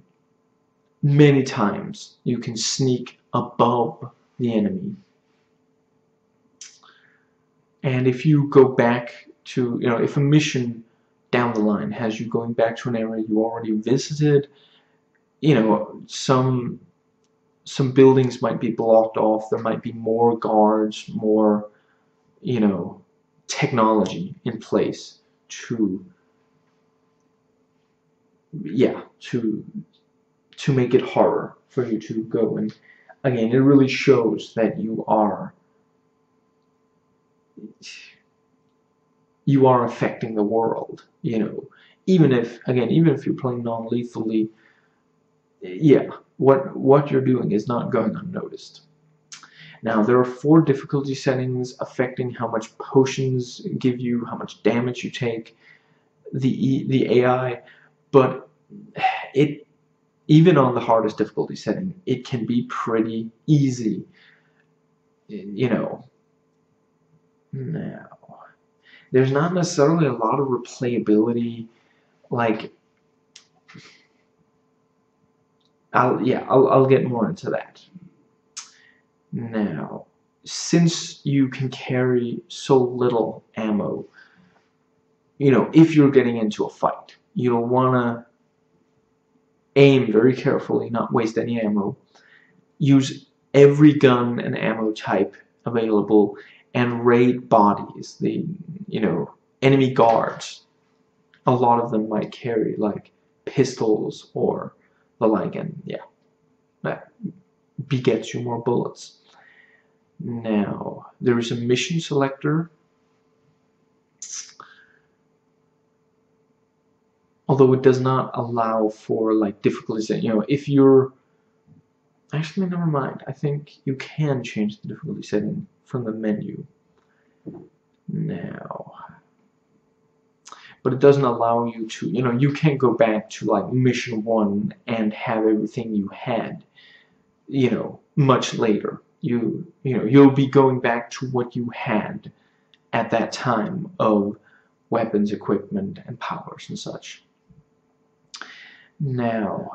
many times you can sneak above the enemy. And if you go back to, you know, if a mission down the line has you going back to an area you already visited, you know, some some buildings might be blocked off. There might be more guards, more, you know, technology in place to, yeah, to to make it harder for you to go. And again, it really shows that you are you are affecting the world. You know, even if again, even if you're playing non-lethally yeah, what, what you're doing is not going unnoticed. Now, there are four difficulty settings affecting how much potions give you, how much damage you take, the, the AI, but it, even on the hardest difficulty setting, it can be pretty easy, you know. Now, there's not necessarily a lot of replayability, like, I'll yeah I'll, I'll get more into that. Now since you can carry so little ammo you know if you're getting into a fight you'll want to aim very carefully not waste any ammo. Use every gun and ammo type available and raid bodies the you know enemy guards a lot of them might carry like pistols or the like and yeah that begets you more bullets. Now there is a mission selector. Although it does not allow for like difficulties you know if you're actually never mind. I think you can change the difficulty setting from the menu now but it doesn't allow you to, you know, you can't go back to like mission one and have everything you had, you know, much later. You, you know, you'll be going back to what you had at that time of weapons, equipment, and powers and such. Now,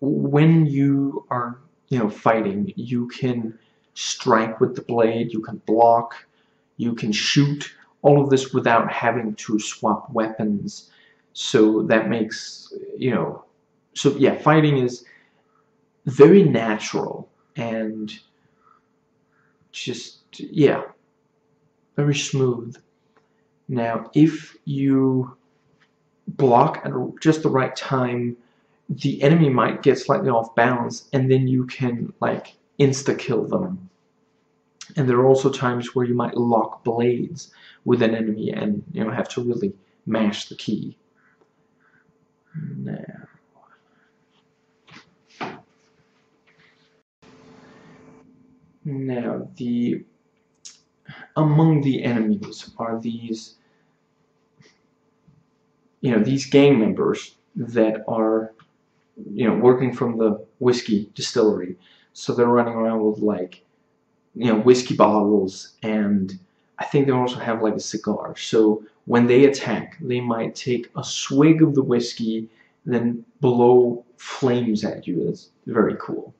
when you are, you know, fighting, you can strike with the blade, you can block, you can shoot, all of this without having to swap weapons. So that makes you know so yeah fighting is very natural and just yeah very smooth. Now if you block at just the right time the enemy might get slightly off balance and then you can like insta kill them. And there are also times where you might lock blades with an enemy and you know have to really mash the key. Now now the among the enemies are these you know these gang members that are you know working from the whiskey distillery so they're running around with like you know whiskey bottles and I think they also have like a cigar. So when they attack they might take a swig of the whiskey then blow flames at you. That's very cool.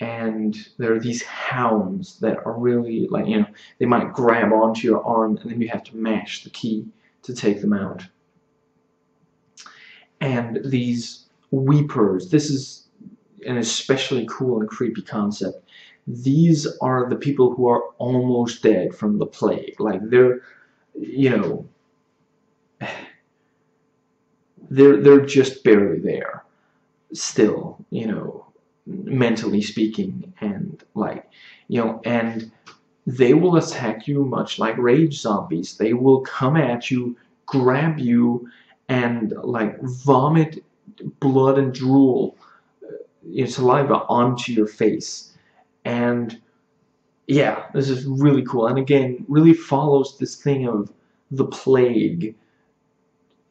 And there are these hounds that are really like you know they might grab onto your arm and then you have to mash the key to take them out. And these weepers this is an especially cool and creepy concept. These are the people who are almost dead from the plague. Like they're you know they're they're just barely there still you know mentally speaking. And like you know and they will attack you much like rage zombies. They will come at you grab you and like vomit blood and drool you know, saliva onto your face and yeah this is really cool and again really follows this thing of the plague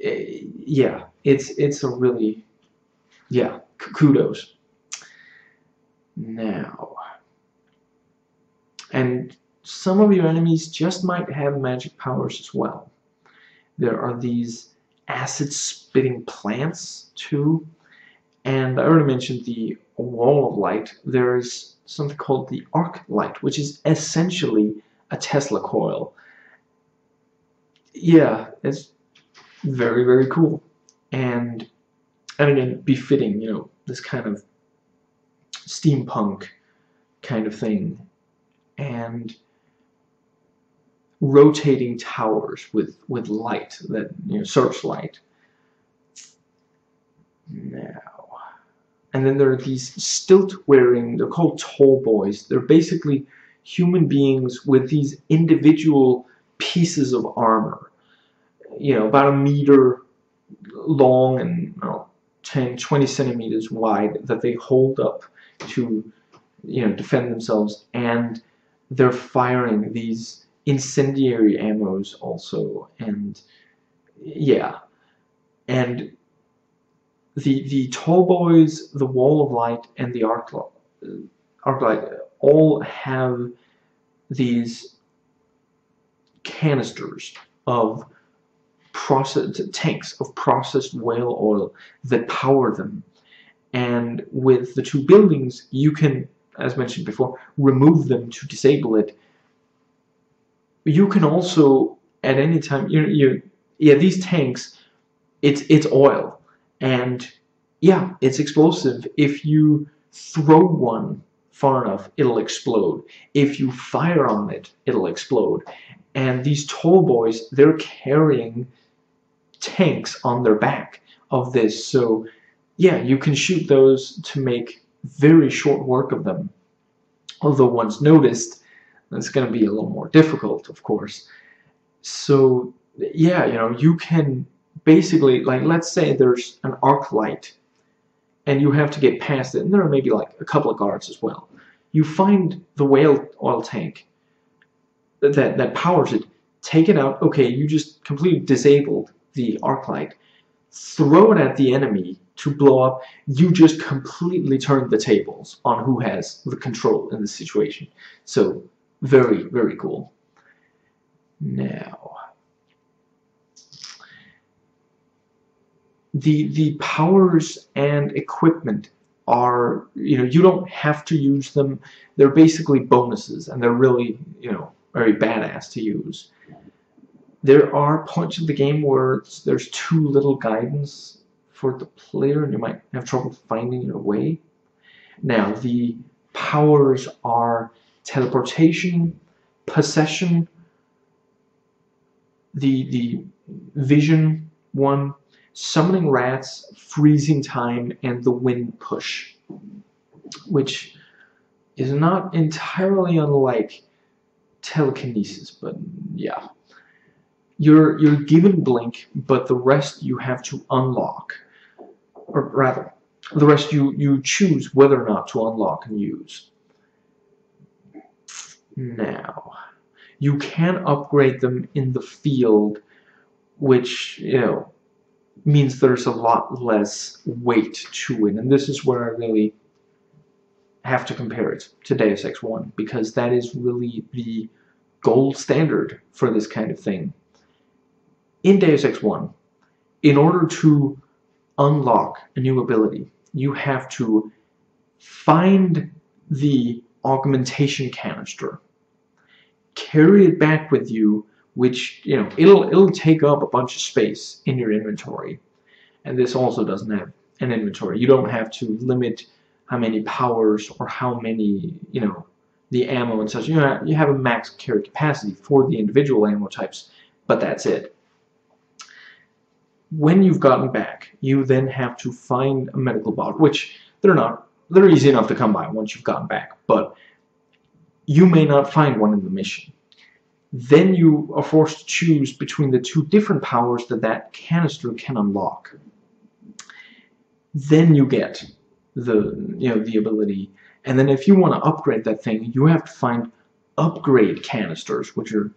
eh, yeah it's it's a really yeah kudos now. And some of your enemies just might have magic powers as well. There are these acid-spitting plants too. And I already mentioned the wall of light. There is something called the arc light, which is essentially a Tesla coil. Yeah, it's very, very cool. And, and again, befitting, you know, this kind of steampunk kind of thing and rotating towers with with light that you know searchlight now and then there are these stilt wearing they're called tall boys. They're basically human beings with these individual pieces of armor. You know about a meter long and you know, 10 20 centimeters wide that they hold up to you know defend themselves. And they're firing these incendiary ammos also. And yeah. And the the tall boys the wall of light and the arc light all have these canisters of processed tanks of processed whale oil that power them. And with the two buildings you can as mentioned before remove them to disable it. You can also at any time you you yeah these tanks it's it's oil and yeah it's explosive if you throw one far enough it'll explode if you fire on it it'll explode and these tall boys they're carrying tanks on their back of this so yeah, you can shoot those to make very short work of them. Although once noticed, that's going to be a little more difficult, of course. So, yeah, you know, you can basically, like, let's say there's an arc light, and you have to get past it, and there are maybe, like, a couple of guards as well. You find the whale oil tank that, that powers it, take it out, okay, you just completely disabled the arc light, throw it at the enemy, to blow up, you just completely turn the tables on who has the control in the situation. So very, very cool. Now, the the powers and equipment are, you know, you don't have to use them. They're basically bonuses, and they're really, you know, very badass to use. There are points of the game where there's too little guidance for the player and you might have trouble finding your way. Now, the powers are teleportation, possession, the, the vision one. Summoning Rats, Freezing Time, and the Wind Push, which is not entirely unlike telekinesis, but yeah. You're, you're given Blink, but the rest you have to unlock. Or rather, the rest you, you choose whether or not to unlock and use. Now, you can upgrade them in the field, which, you know, means there's a lot less weight to it. And this is where I really have to compare it to Deus Ex 1, because that is really the gold standard for this kind of thing. In Deus Ex 1, in order to unlock a new ability, you have to find the augmentation canister, carry it back with you, which, you know, it'll, it'll take up a bunch of space in your inventory. And this also doesn't have an inventory. You don't have to limit how many powers or how many, you know, the ammo and such. You know, you have a max carry capacity for the individual ammo types, but that's it. When you've gotten back, you then have to find a medical bottle, which they're not, they're easy enough to come by once you've gotten back, but you may not find one in the mission. Then you are forced to choose between the two different powers that that canister can unlock. Then you get the, you know, the ability and then if you want to upgrade that thing, you have to find upgrade canisters, which are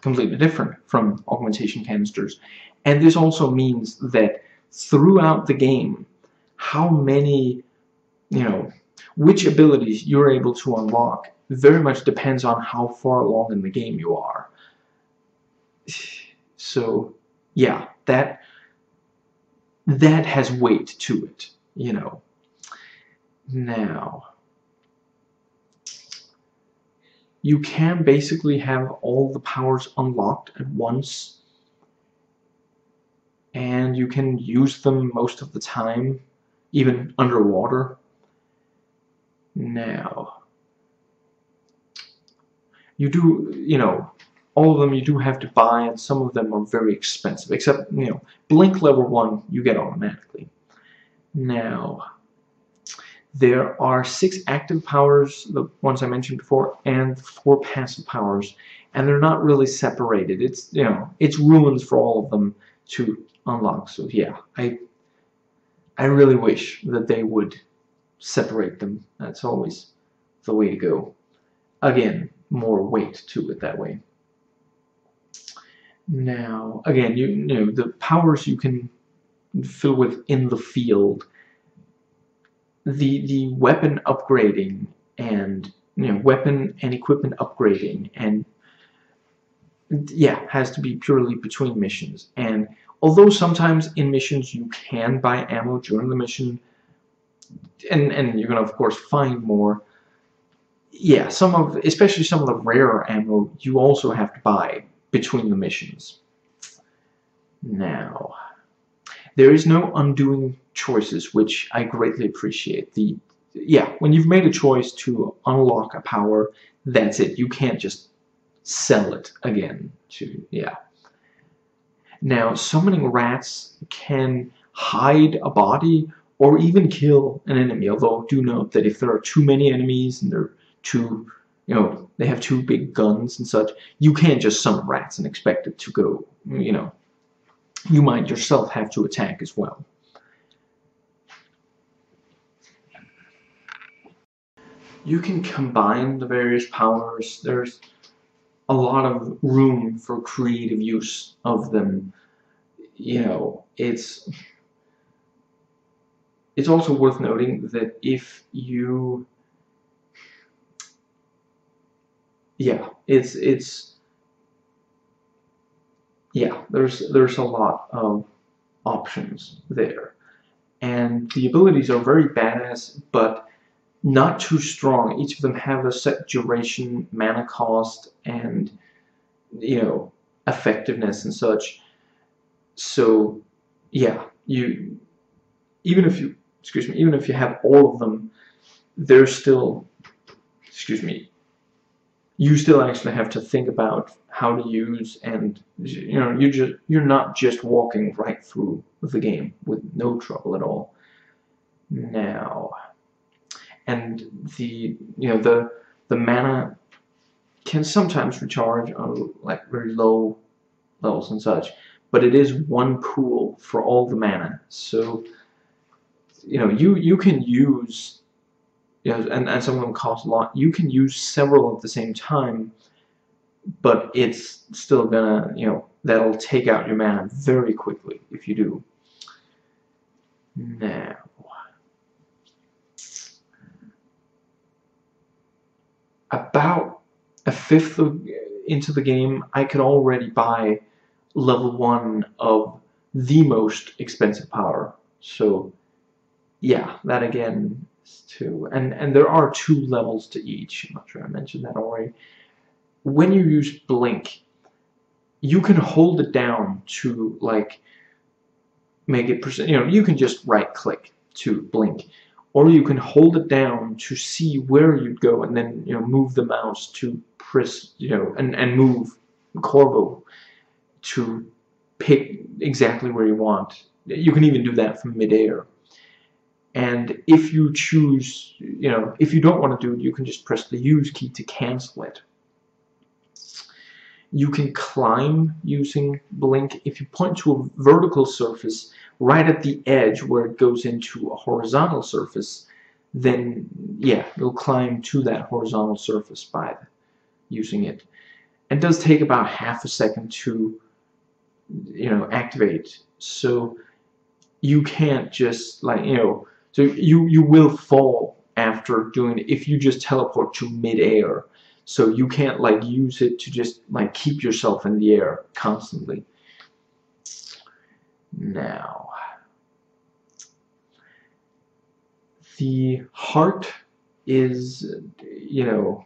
completely different from augmentation canisters. And this also means that throughout the game, how many, you know, which abilities you're able to unlock very much depends on how far along in the game you are. So, yeah, that that has weight to it, you know. Now, you can basically have all the powers unlocked at once and you can use them most of the time even underwater now you do you know all of them you do have to buy and some of them are very expensive except you know blink level 1 you get automatically now there are six active powers, the ones I mentioned before, and four passive powers, and they're not really separated. It's you know it's runes for all of them to unlock. So yeah, I I really wish that they would separate them. That's always the way to go. Again, more weight to it that way. Now, again, you, you know the powers you can fill with in the field the the weapon upgrading and you know weapon and equipment upgrading and yeah has to be purely between missions and although sometimes in missions you can buy ammo during the mission and and you're gonna of course find more yeah some of especially some of the rarer ammo you also have to buy between the missions now there is no undoing choices, which I greatly appreciate. The Yeah, when you've made a choice to unlock a power, that's it. You can't just sell it again to, yeah. Now, summoning rats can hide a body or even kill an enemy, although do note that if there are too many enemies and they're too, you know, they have two big guns and such, you can't just summon rats and expect it to go, you know, you might yourself have to attack as well. You can combine the various powers. There's a lot of room for creative use of them. You know, it's it's also worth noting that if you yeah, it's it's yeah, there's there's a lot of options there. And the abilities are very badass, but not too strong. Each of them have a set duration, mana cost, and you know, effectiveness and such. So yeah, you even if you excuse me, even if you have all of them, there's still excuse me, you still actually have to think about how to use and you know you just you're not just walking right through the game with no trouble at all. Now and the you know the the mana can sometimes recharge on like very low levels and such but it is one pool for all the mana. So you know you you can use you know, and, and some of them cost a lot. You can use several at the same time, but it's still gonna, you know, that'll take out your mana very quickly if you do. Now, about a fifth of, into the game, I could already buy level one of the most expensive power. So, yeah, that again two, and and there are two levels to each. I'm not sure I mentioned that already. When you use blink, you can hold it down to like make it percent. You know, you can just right click to blink, or you can hold it down to see where you'd go, and then you know move the mouse to press. You know, and and move Corvo to pick exactly where you want. You can even do that from midair. And if you choose, you know, if you don't want to do it, you can just press the use key to cancel it. You can climb using blink. If you point to a vertical surface right at the edge where it goes into a horizontal surface, then yeah, you'll climb to that horizontal surface by using it. It does take about half a second to, you know, activate. So you can't just like, you know, so you, you will fall after doing it if you just teleport to midair. So you can't like use it to just like keep yourself in the air constantly. Now, the heart is, you know,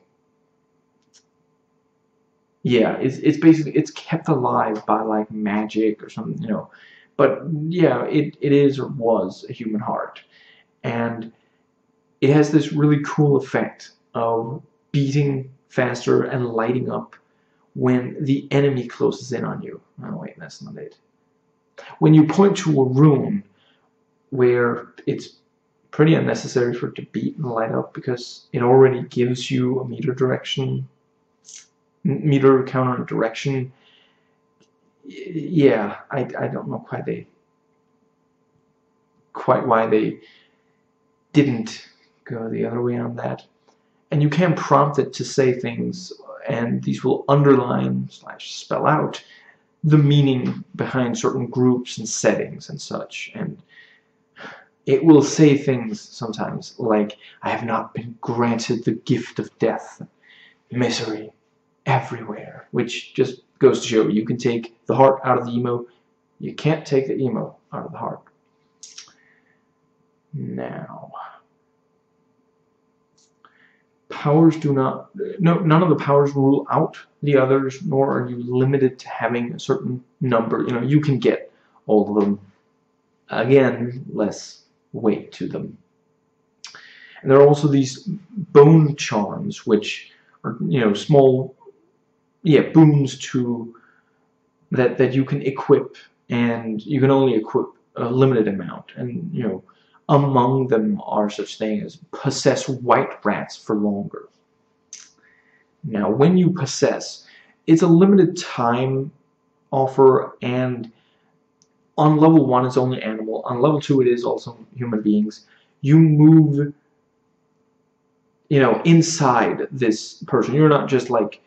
yeah, it's, it's basically, it's kept alive by like magic or something, you know. But yeah, it, it is or was a human heart and it has this really cool effect of beating faster and lighting up when the enemy closes in on you. Oh wait, that's not it. When you point to a room where it's pretty unnecessary for it to beat and light up because it already gives you a meter direction, meter counter direction. Yeah, I, I don't know quite they quite why they didn't go the other way on that. And you can prompt it to say things, and these will underline slash spell out the meaning behind certain groups and settings and such. And it will say things sometimes like, I have not been granted the gift of death, misery everywhere, which just goes to show you can take the heart out of the emo, you can't take the emo out of the heart. Now, powers do not, no, none of the powers rule out the others, nor are you limited to having a certain number. You know, you can get all of them. Again, less weight to them. And there are also these bone charms, which are, you know, small, yeah, boons to, that, that you can equip, and you can only equip a limited amount. And, you know, among them are such things as possess white rats for longer. Now, when you possess, it's a limited time offer, and on level 1 it's only animal, on level 2 it is also human beings. You move, you know, inside this person. You're not just like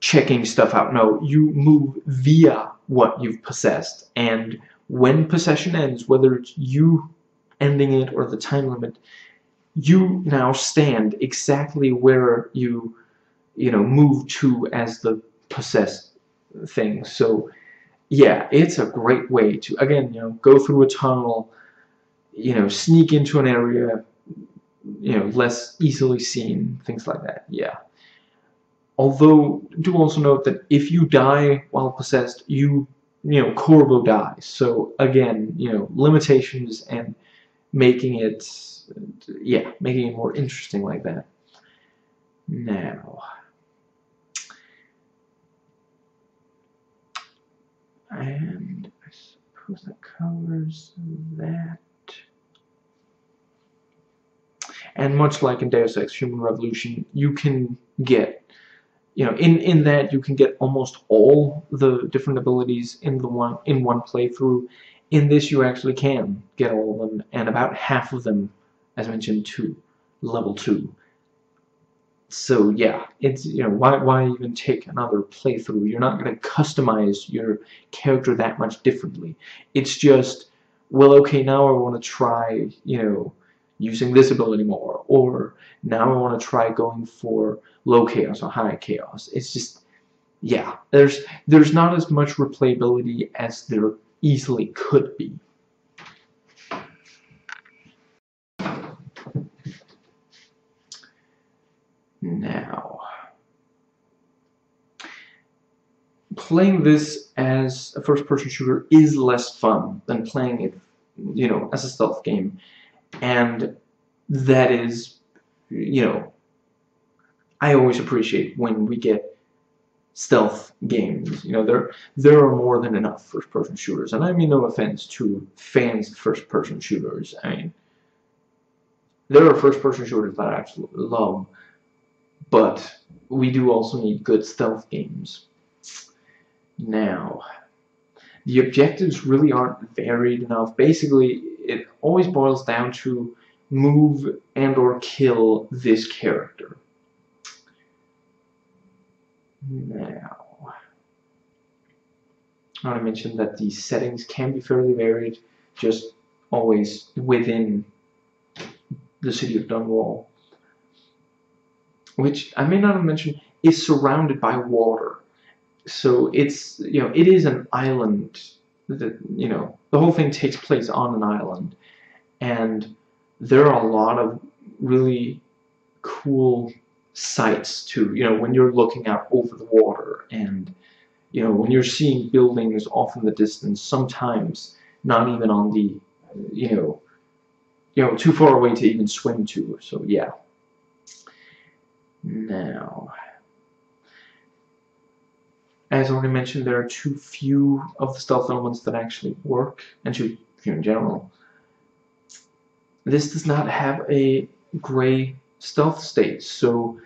checking stuff out. No, you move via what you've possessed, and when possession ends, whether it's you ending it or the time limit, you now stand exactly where you, you know, move to as the possessed thing. So, yeah, it's a great way to, again, you know, go through a tunnel, you know, sneak into an area, you know, less easily seen, things like that, yeah. Although, do also note that if you die while possessed, you, you know, Corvo dies. So, again, you know, limitations and making it, yeah, making it more interesting like that. Now, and I suppose that covers that. And much like in Deus Ex Human Revolution, you can get you know, in, in that you can get almost all the different abilities in the one in one playthrough. In this, you actually can get all of them, and about half of them, as mentioned, to level two. So yeah, it's you know why why even take another playthrough? You're not going to customize your character that much differently. It's just well, okay, now I want to try you know using this ability more, or now I want to try going for low chaos or high chaos. It's just yeah, there's there's not as much replayability as there easily could be. Now, playing this as a first-person shooter is less fun than playing it, you know, as a stealth game, and that is, you know, I always appreciate when we get stealth games. You know, there there are more than enough first-person shooters, and I mean no offense to fans of first-person shooters. I mean, there are first-person shooters that I absolutely love but we do also need good stealth games. Now, the objectives really aren't varied enough. Basically, it always boils down to move and or kill this character. Now, I want to mention that the settings can be fairly varied, just always within the city of Dunwall which I may not have mentioned, is surrounded by water. So it's, you know, it is an island that, you know, the whole thing takes place on an island. And there are a lot of really cool sights too, you know, when you're looking out over the water and, you know, when you're seeing buildings off in the distance, sometimes not even on the, you know, you know, too far away to even swim to. So yeah, now, as already mentioned, there are too few of the stealth elements that actually work, and too few in general. This does not have a gray stealth states. so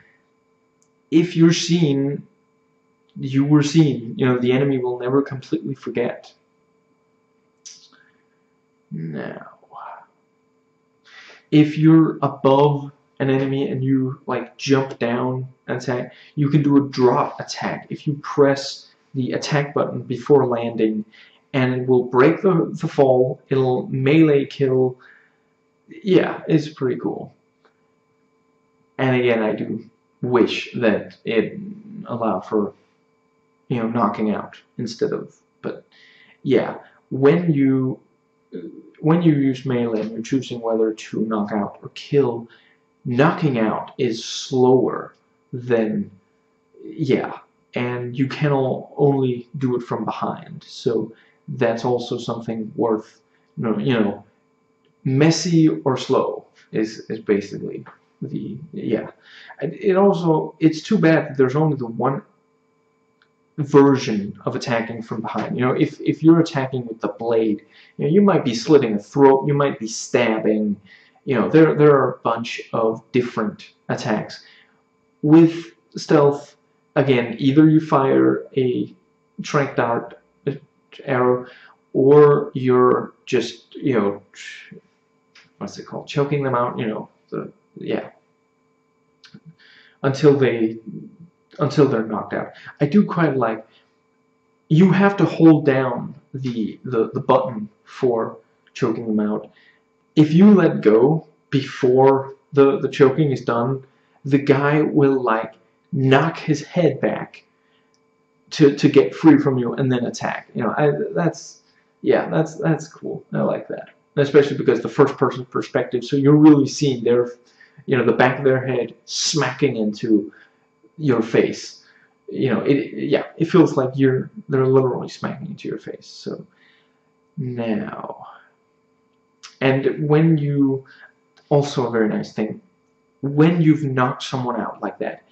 if you're seen, you were seen. You know, the enemy will never completely forget. Now, if you're above an enemy and you like jump down and attack, you can do a drop attack if you press the attack button before landing and it will break the, the fall, it'll melee kill. Yeah, it's pretty cool. And again, I do wish that it allowed for, you know, knocking out instead of, but yeah, when you, when you use melee and you're choosing whether to knock out or kill, knocking out is slower than yeah and you can only do it from behind. So that's also something worth you know, you know messy or slow is is basically the yeah it also it's too bad that there's only the one version of attacking from behind you know if if you're attacking with the blade you know you might be slitting a throat you might be stabbing you know, there, there are a bunch of different attacks. With stealth, again, either you fire a tranq dart uh, arrow, or you're just, you know, what's it called, choking them out, you know, the, yeah, until they, until they're knocked out. I do quite like, you have to hold down the, the, the button for choking them out, if you let go before the, the choking is done, the guy will like knock his head back to, to get free from you and then attack. You know, I, that's, yeah, that's, that's cool. I like that. Especially because the first person perspective, so you're really seeing their, you know, the back of their head smacking into your face. You know, it, yeah, it feels like you're, they're literally smacking into your face. So, now, and when you, also a very nice thing, when you've knocked someone out like that,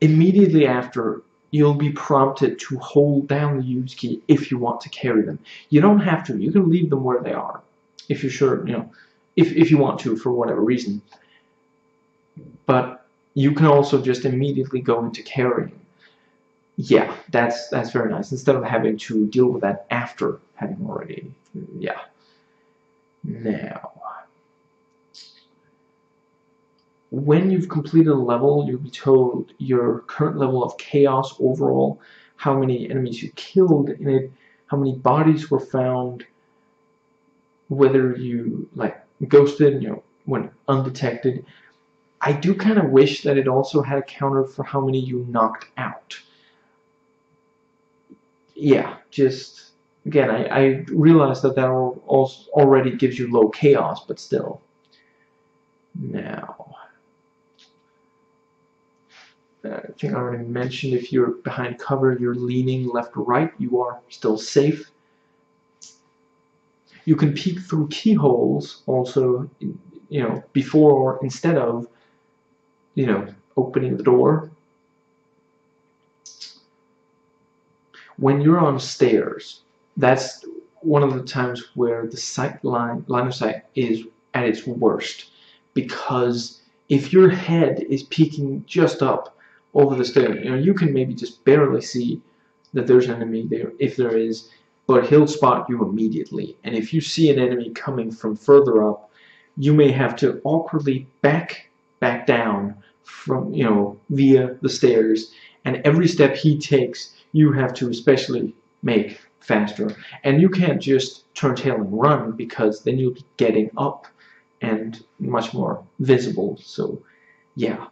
immediately after you'll be prompted to hold down the use key if you want to carry them. You don't have to. You can leave them where they are if you're sure, you know, if, if you want to for whatever reason. But you can also just immediately go into carrying. Yeah, that's that's very nice. Instead of having to deal with that after having already, yeah. Now, when you've completed a level, you'll be told your current level of chaos overall, how many enemies you killed in it, how many bodies were found, whether you like ghosted, you know, went undetected. I do kind of wish that it also had a counter for how many you knocked out. Yeah, just again, I, I realize that that already gives you low chaos, but still. Now, I think I already mentioned if you're behind cover, you're leaning left or right, you are still safe. You can peek through keyholes also, you know, before or instead of, you know, opening the door. When you're on stairs, that's one of the times where the sight line, line of sight is at its worst because if your head is peeking just up over the stairs. You know, you can maybe just barely see that there's an enemy there, if there is, but he'll spot you immediately. And if you see an enemy coming from further up, you may have to awkwardly back back down from, you know, via the stairs. And every step he takes, you have to especially make faster. And you can't just turn tail and run because then you'll be getting up and much more visible. So, yeah,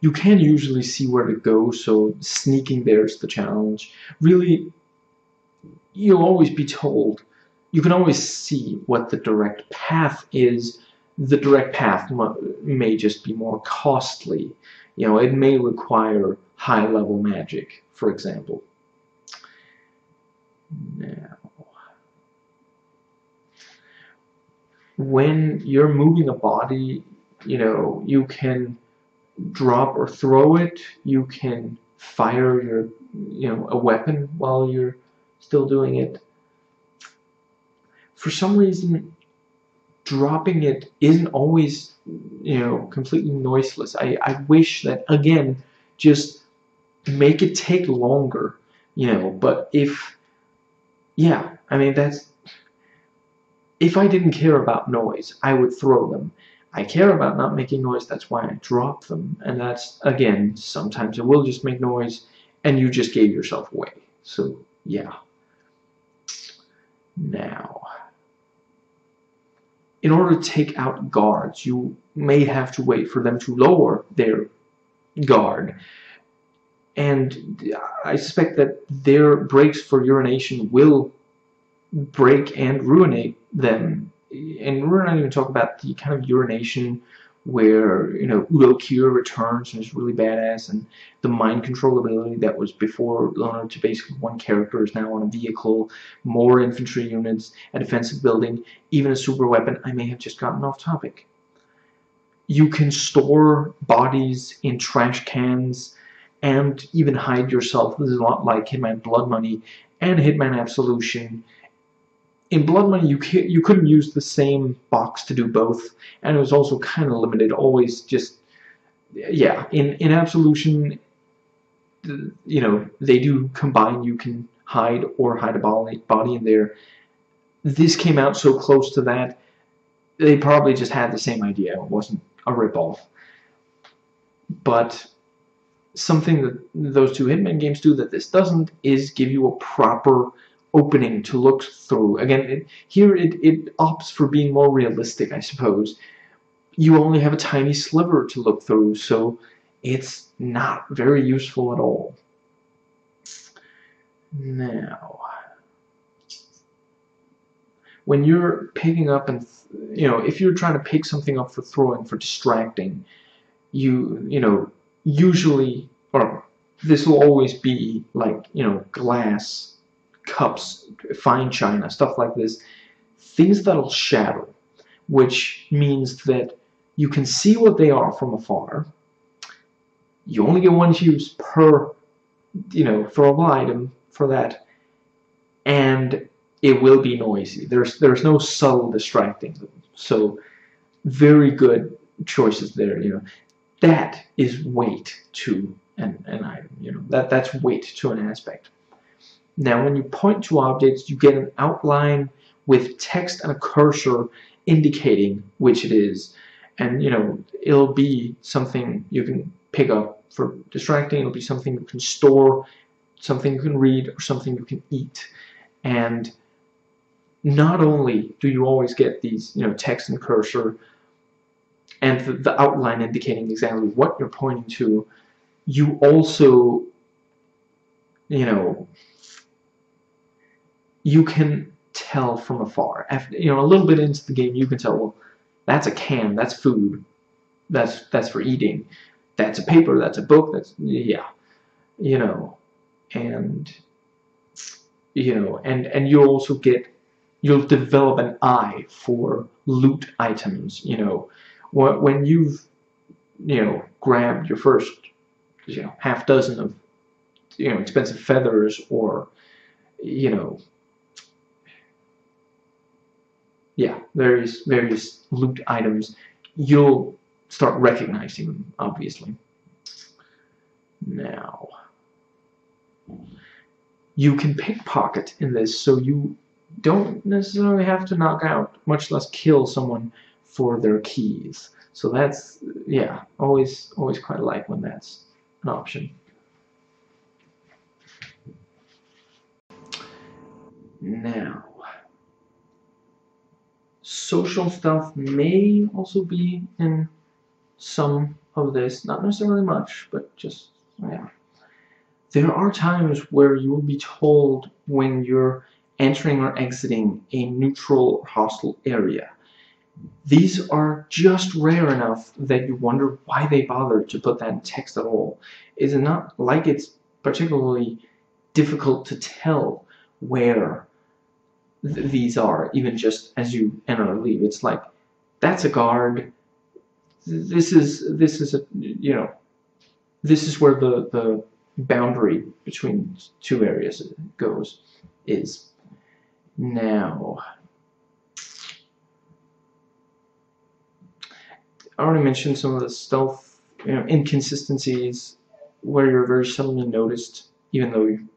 you can usually see where to go, so sneaking there's the challenge. Really, you'll always be told, you can always see what the direct path is. The direct path may just be more costly. You know, it may require high-level magic, for example. Now, when you're moving a body, you know, you can drop or throw it. You can fire your, you know, a weapon while you're still doing it. For some reason, dropping it isn't always, you know, completely noiseless. I, I wish that, again, just make it take longer, you know, but if, yeah, I mean, that's, if I didn't care about noise, I would throw them. I care about not making noise, that's why I drop them. And that's, again, sometimes it will just make noise, and you just gave yourself away. So, yeah. Now, in order to take out guards, you may have to wait for them to lower their guard. And I suspect that their breaks for urination will break and ruinate them and we're not even talking about the kind of urination where you know Udo Kier returns and is really badass, and the mind control ability that was before loaned to basically one character is now on a vehicle, more infantry units, a defensive building, even a super weapon. I may have just gotten off topic. You can store bodies in trash cans and even hide yourself. This is a lot like Hitman Blood Money and Hitman Absolution in Blood Money, you you couldn't use the same box to do both, and it was also kind of limited. Always just yeah. In in Absolution, you know they do combine. You can hide or hide a body body in there. This came out so close to that, they probably just had the same idea. It wasn't a ripoff. But something that those two Hitman games do that this doesn't is give you a proper opening to look through. Again, it, here it, it opts for being more realistic, I suppose. You only have a tiny sliver to look through, so it's not very useful at all. Now, when you're picking up and, you know, if you're trying to pick something up for throwing, for distracting, you, you know, usually, or this will always be like, you know, glass cups, fine china, stuff like this, things that'll shatter, which means that you can see what they are from afar, you only get one use per, you know, throwable item for that, and it will be noisy. There's there's no subtle distracting. So very good choices there. You know, that is weight to an, an item. You know that that's weight to an aspect. Now, when you point to objects, you get an outline with text and a cursor indicating which it is. And, you know, it'll be something you can pick up for distracting. It'll be something you can store, something you can read, or something you can eat. And not only do you always get these, you know, text and cursor and the, the outline indicating exactly what you're pointing to, you also, you know, you can tell from afar. After, you know, a little bit into the game, you can tell, well, that's a can, that's food, that's that's for eating, that's a paper, that's a book, that's yeah, you know, and you know, and and you also get, you'll develop an eye for loot items. You know, when you've you know grabbed your first you know half dozen of you know expensive feathers or you know yeah, various various loot items, you'll start recognizing them, obviously. Now, you can pickpocket in this, so you don't necessarily have to knock out, much less kill someone for their keys. So that's, yeah, always, always quite like when that's an option. Now, social stuff may also be in some of this, not necessarily much, but just, yeah. There are times where you will be told when you're entering or exiting a neutral or hostile area. These are just rare enough that you wonder why they bothered to put that in text at all. Is it not like it's particularly difficult to tell where th these are, even just as you enter or leave. It's like, that's a guard. This is, this is a, you know, this is where the, the boundary between two areas goes, is. Now, I already mentioned some of the stealth you know, inconsistencies where you're very suddenly noticed, even though you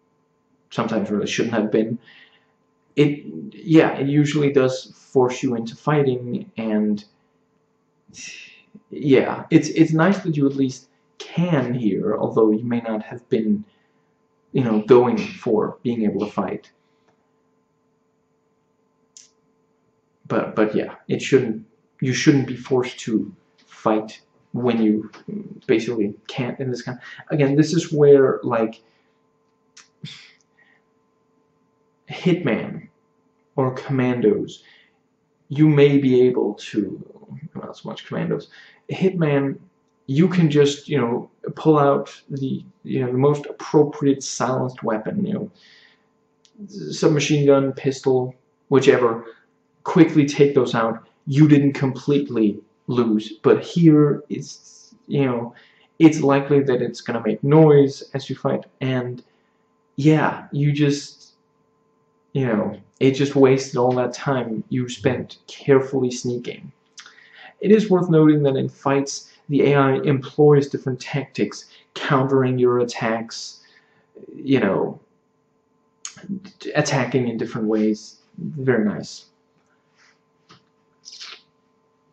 sometimes really shouldn't have been it yeah it usually does force you into fighting and yeah it's it's nice that you at least can here although you may not have been you know going for being able to fight. But but yeah it shouldn't you shouldn't be forced to fight when you basically can't in this kind again this is where like Hitman or Commandos, you may be able to, not so much Commandos, Hitman, you can just, you know, pull out the, you know, the most appropriate silenced weapon, you know, submachine gun, pistol, whichever, quickly take those out. You didn't completely lose, but here it's, you know, it's likely that it's going to make noise as you fight, and yeah, you just you know, it just wasted all that time you spent carefully sneaking. It is worth noting that in fights, the AI employs different tactics, countering your attacks, you know, attacking in different ways. Very nice.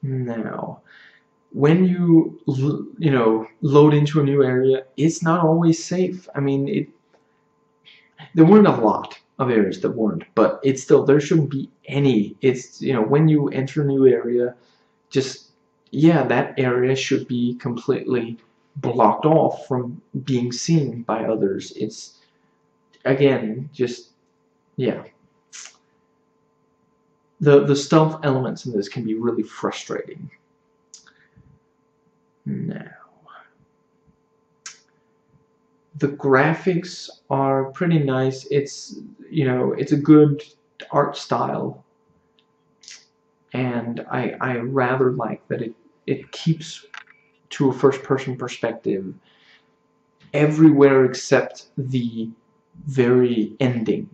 Now, when you, you know, load into a new area, it's not always safe. I mean, it. there weren't a lot of areas that weren't, but it's still, there shouldn't be any. It's, you know, when you enter a new area, just, yeah, that area should be completely blocked off from being seen by others. It's, again, just, yeah. The, the stealth elements in this can be really frustrating. Now, the graphics are pretty nice. It's you know it's a good art style, and I I rather like that it it keeps to a first person perspective. everywhere except the very ending.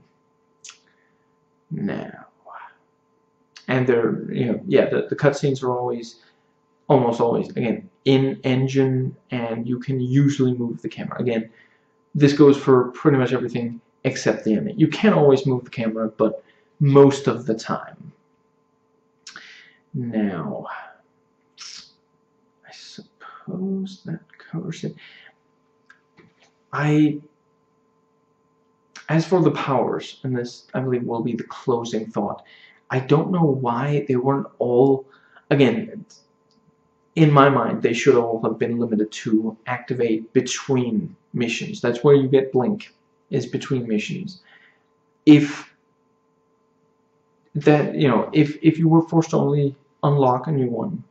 Now, and they're you know yeah the the cutscenes are always almost always again in engine and you can usually move the camera again this goes for pretty much everything except the image. you can always move the camera but most of the time now I suppose that covers it I as for the powers and this I believe will be the closing thought I don't know why they weren't all again in my mind, they should all have been limited to activate between missions. That's where you get Blink, is between missions. If that, you know, if, if you were forced to only unlock a new one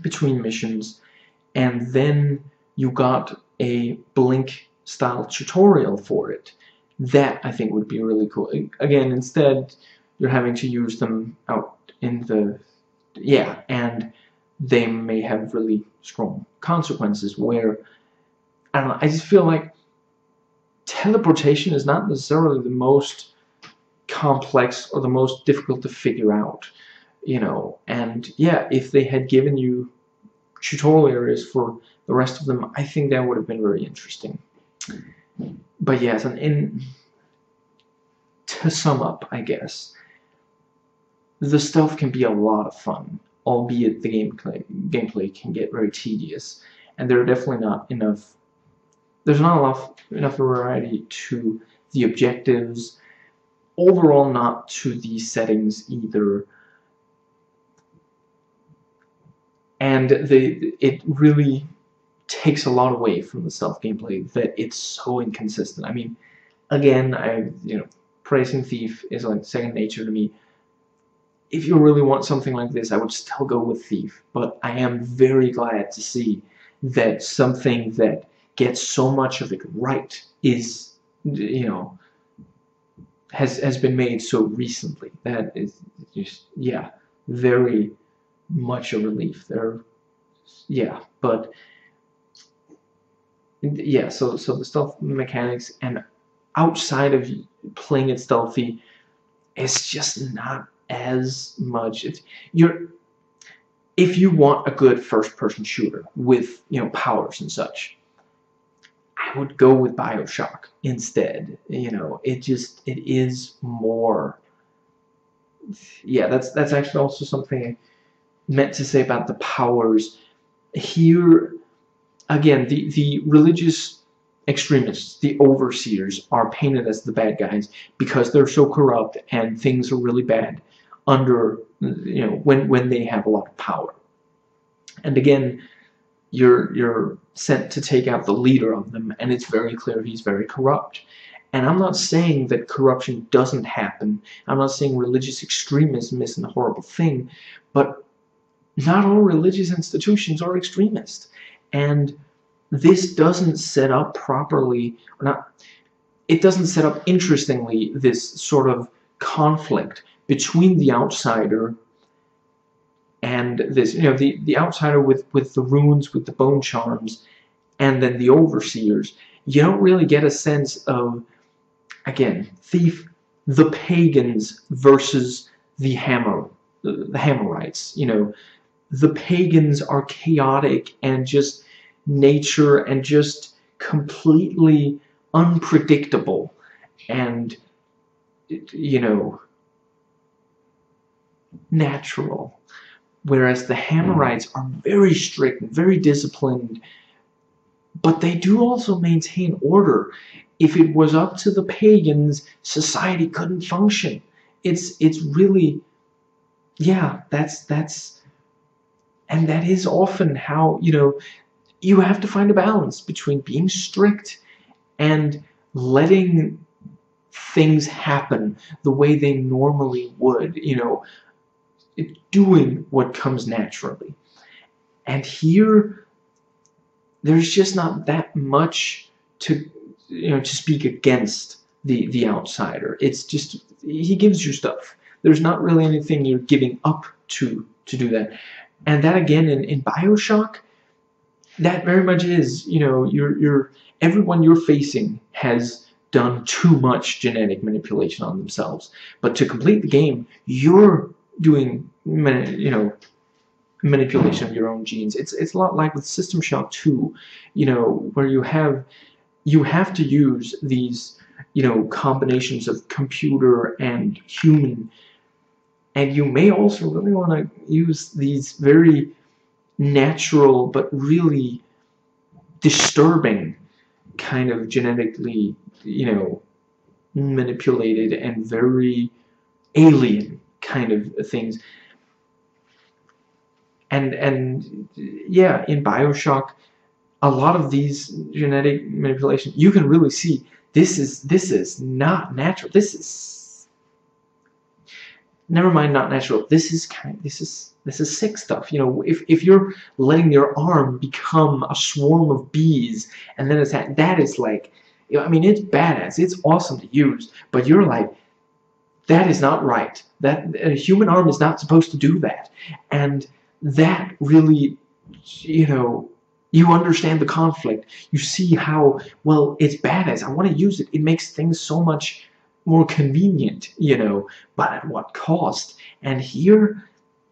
between missions, and then you got a Blink style tutorial for it, that I think would be really cool. Again, instead, you're having to use them out in the, yeah, and they may have really strong consequences where I don't know, I just feel like teleportation is not necessarily the most complex or the most difficult to figure out you know? And yeah if they had given you tutorial areas for the rest of them I think that would have been very interesting. But yes and in to sum up I guess the stuff can be a lot of fun albeit the gameplay gameplay can get very tedious. And there are definitely not enough there's not enough enough variety to the objectives. Overall not to the settings either. And the it really takes a lot away from the stealth gameplay that it's so inconsistent. I mean again I you know praising Thief is like second nature to me if you really want something like this, I would still go with Thief. But I am very glad to see that something that gets so much of it right is, you know, has has been made so recently. That is just yeah, very much a relief. There, yeah, but yeah. So so the stealth mechanics and outside of playing it stealthy, it's just not as much. It's, you're if you want a good first-person shooter with you know powers and such, I would go with Bioshock instead. You know, it just it is more. Yeah, that's that's actually also something I meant to say about the powers. Here, again, the the religious extremists, the overseers, are painted as the bad guys because they're so corrupt and things are really bad under, you know, when, when they have a lot of power. And again, you're, you're sent to take out the leader of them, and it's very clear he's very corrupt. And I'm not saying that corruption doesn't happen. I'm not saying religious extremism isn't a horrible thing, but not all religious institutions are extremist. And this doesn't set up properly, or not, it doesn't set up interestingly this sort of conflict between the outsider and this, you know, the, the outsider with, with the runes, with the bone charms, and then the overseers, you don't really get a sense of, again, thief, the pagans versus the hammer, the, Hammerites, you know, the pagans are chaotic and just nature and just completely unpredictable and you know natural. Whereas the Hammerites mm. are very strict, very disciplined, but they do also maintain order. If it was up to the pagans, society couldn't function. It's it's really yeah, that's that's and that is often how, you know, you have to find a balance between being strict and letting things happen the way they normally would, you know, doing what comes naturally. And here, there's just not that much to, you know, to speak against the, the outsider. It's just, he gives you stuff. There's not really anything you're giving up to, to do that. And that again, in, in Bioshock, that very much is, you know, you're you're everyone you're facing has done too much genetic manipulation on themselves. But to complete the game, you're doing, you know, manipulation of your own genes. It's it's a lot like with System Shock 2, you know, where you have you have to use these, you know, combinations of computer and human and you may also really want to use these very natural but really disturbing kind of genetically, you know, manipulated and very alien kind of things. And and yeah, in BioShock, a lot of these genetic manipulation, you can really see this is this is not natural. This is never mind not natural. This is kind this is this is sick stuff. You know, if if you're letting your arm become a swarm of bees and then it's that that is like I mean it's badass. It's awesome to use, but you're like that is not right. That a human arm is not supposed to do that. And that really you know you understand the conflict. You see how, well, it's badass. I want to use it. It makes things so much more convenient, you know, but at what cost? And here,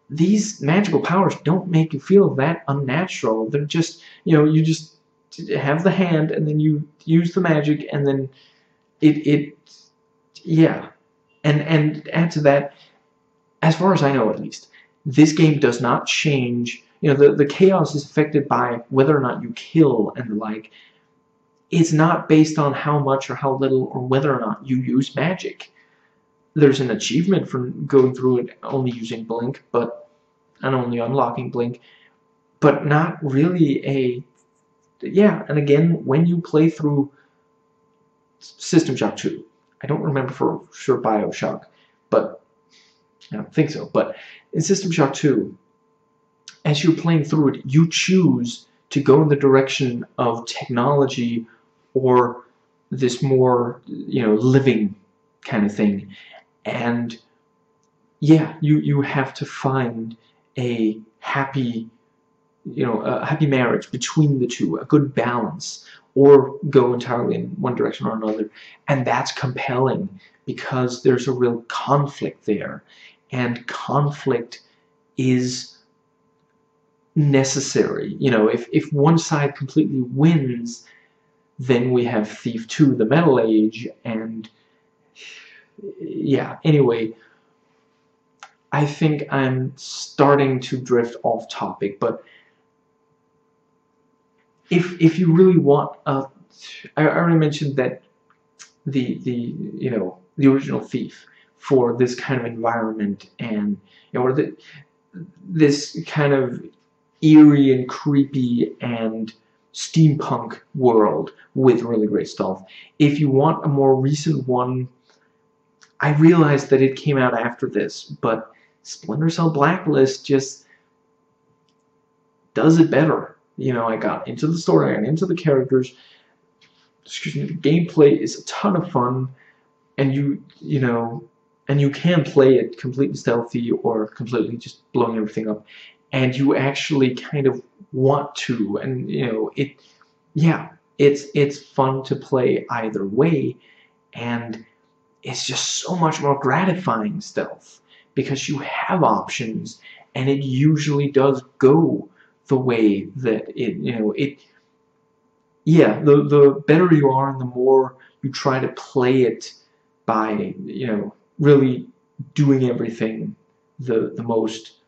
these magical powers don't make you feel that unnatural. They're just, you know, you just have the hand and then you use the magic and then it, it, yeah. And, and add to that, as far as I know at least, this game does not change, you know, the, the chaos is affected by whether or not you kill and the like, It's not based on how much or how little or whether or not you use magic. There's an achievement for going through it only using Blink, but and only unlocking Blink, but not really a yeah. And again, when you play through System Shock 2, I don't remember for sure Bioshock, but I don't think so. But in System Shock 2, as you're playing through it, you choose to go in the direction of technology or this more you know living kind of thing and yeah you you have to find a happy you know a happy marriage between the two a good balance or go entirely in one direction or another. And that's compelling because there's a real conflict there. And conflict is necessary. You know if if one side completely wins then we have Thief 2, The Metal Age, and yeah, anyway, I think I'm starting to drift off topic, but if if you really want uh, a, I already mentioned that the the you know the original Thief for this kind of environment and you know the, this kind of eerie and creepy and steampunk world with really great stuff. If you want a more recent one, I realized that it came out after this, but Splinter Cell Blacklist just does it better. You know, I got into the story, I got into the characters. Excuse me, the gameplay is a ton of fun, and you, you know, and you can play it completely stealthy or completely just blowing everything up and you actually kind of want to and you know it yeah it's it's fun to play either way and it's just so much more gratifying stealth because you have options and it usually does go the way that it you know it yeah the the better you are and the more you try to play it by you know really doing everything the the most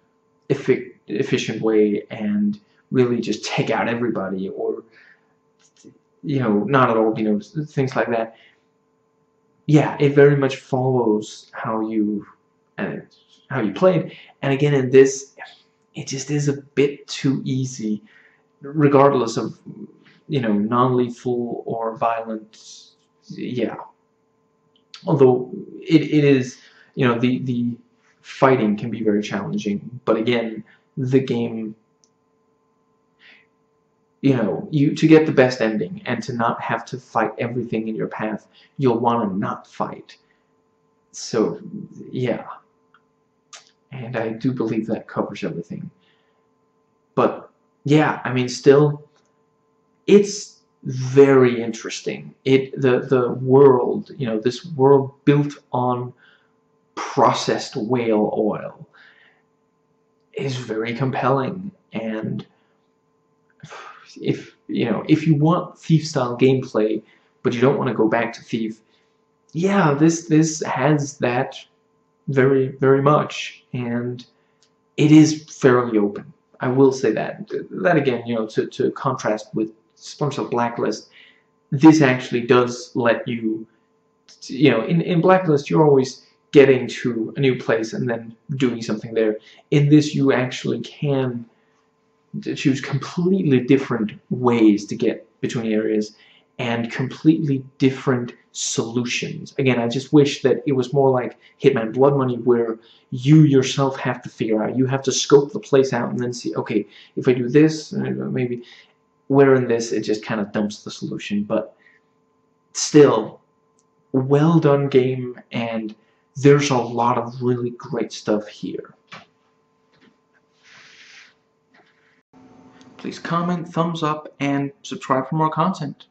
effic efficient way and really just take out everybody or you know not at all you know things like that. Yeah it very much follows how you and how you played and again in this it just is a bit too easy regardless of you know non-lethal or violent yeah. Although it, it is you know the the fighting can be very challenging but again the game you know you to get the best ending and to not have to fight everything in your path you'll want to not fight. So yeah and I do believe that covers everything but yeah I mean still it's very interesting. It the the world, you know, this world built on processed whale oil is very compelling and if you know if you want thief style gameplay but you don't want to go back to thief yeah this this has that very very much and it is fairly open I will say that that again you know to, to contrast with Splinter Blacklist this actually does let you you know in, in Blacklist you're always getting to a new place and then doing something there. In this, you actually can choose completely different ways to get between areas and completely different solutions. Again, I just wish that it was more like Hitman Blood Money where you yourself have to figure out. You have to scope the place out and then see, okay, if I do this, uh, maybe where in this it just kind of dumps the solution. But still, well done game and there's a lot of really great stuff here. Please comment, thumbs up, and subscribe for more content.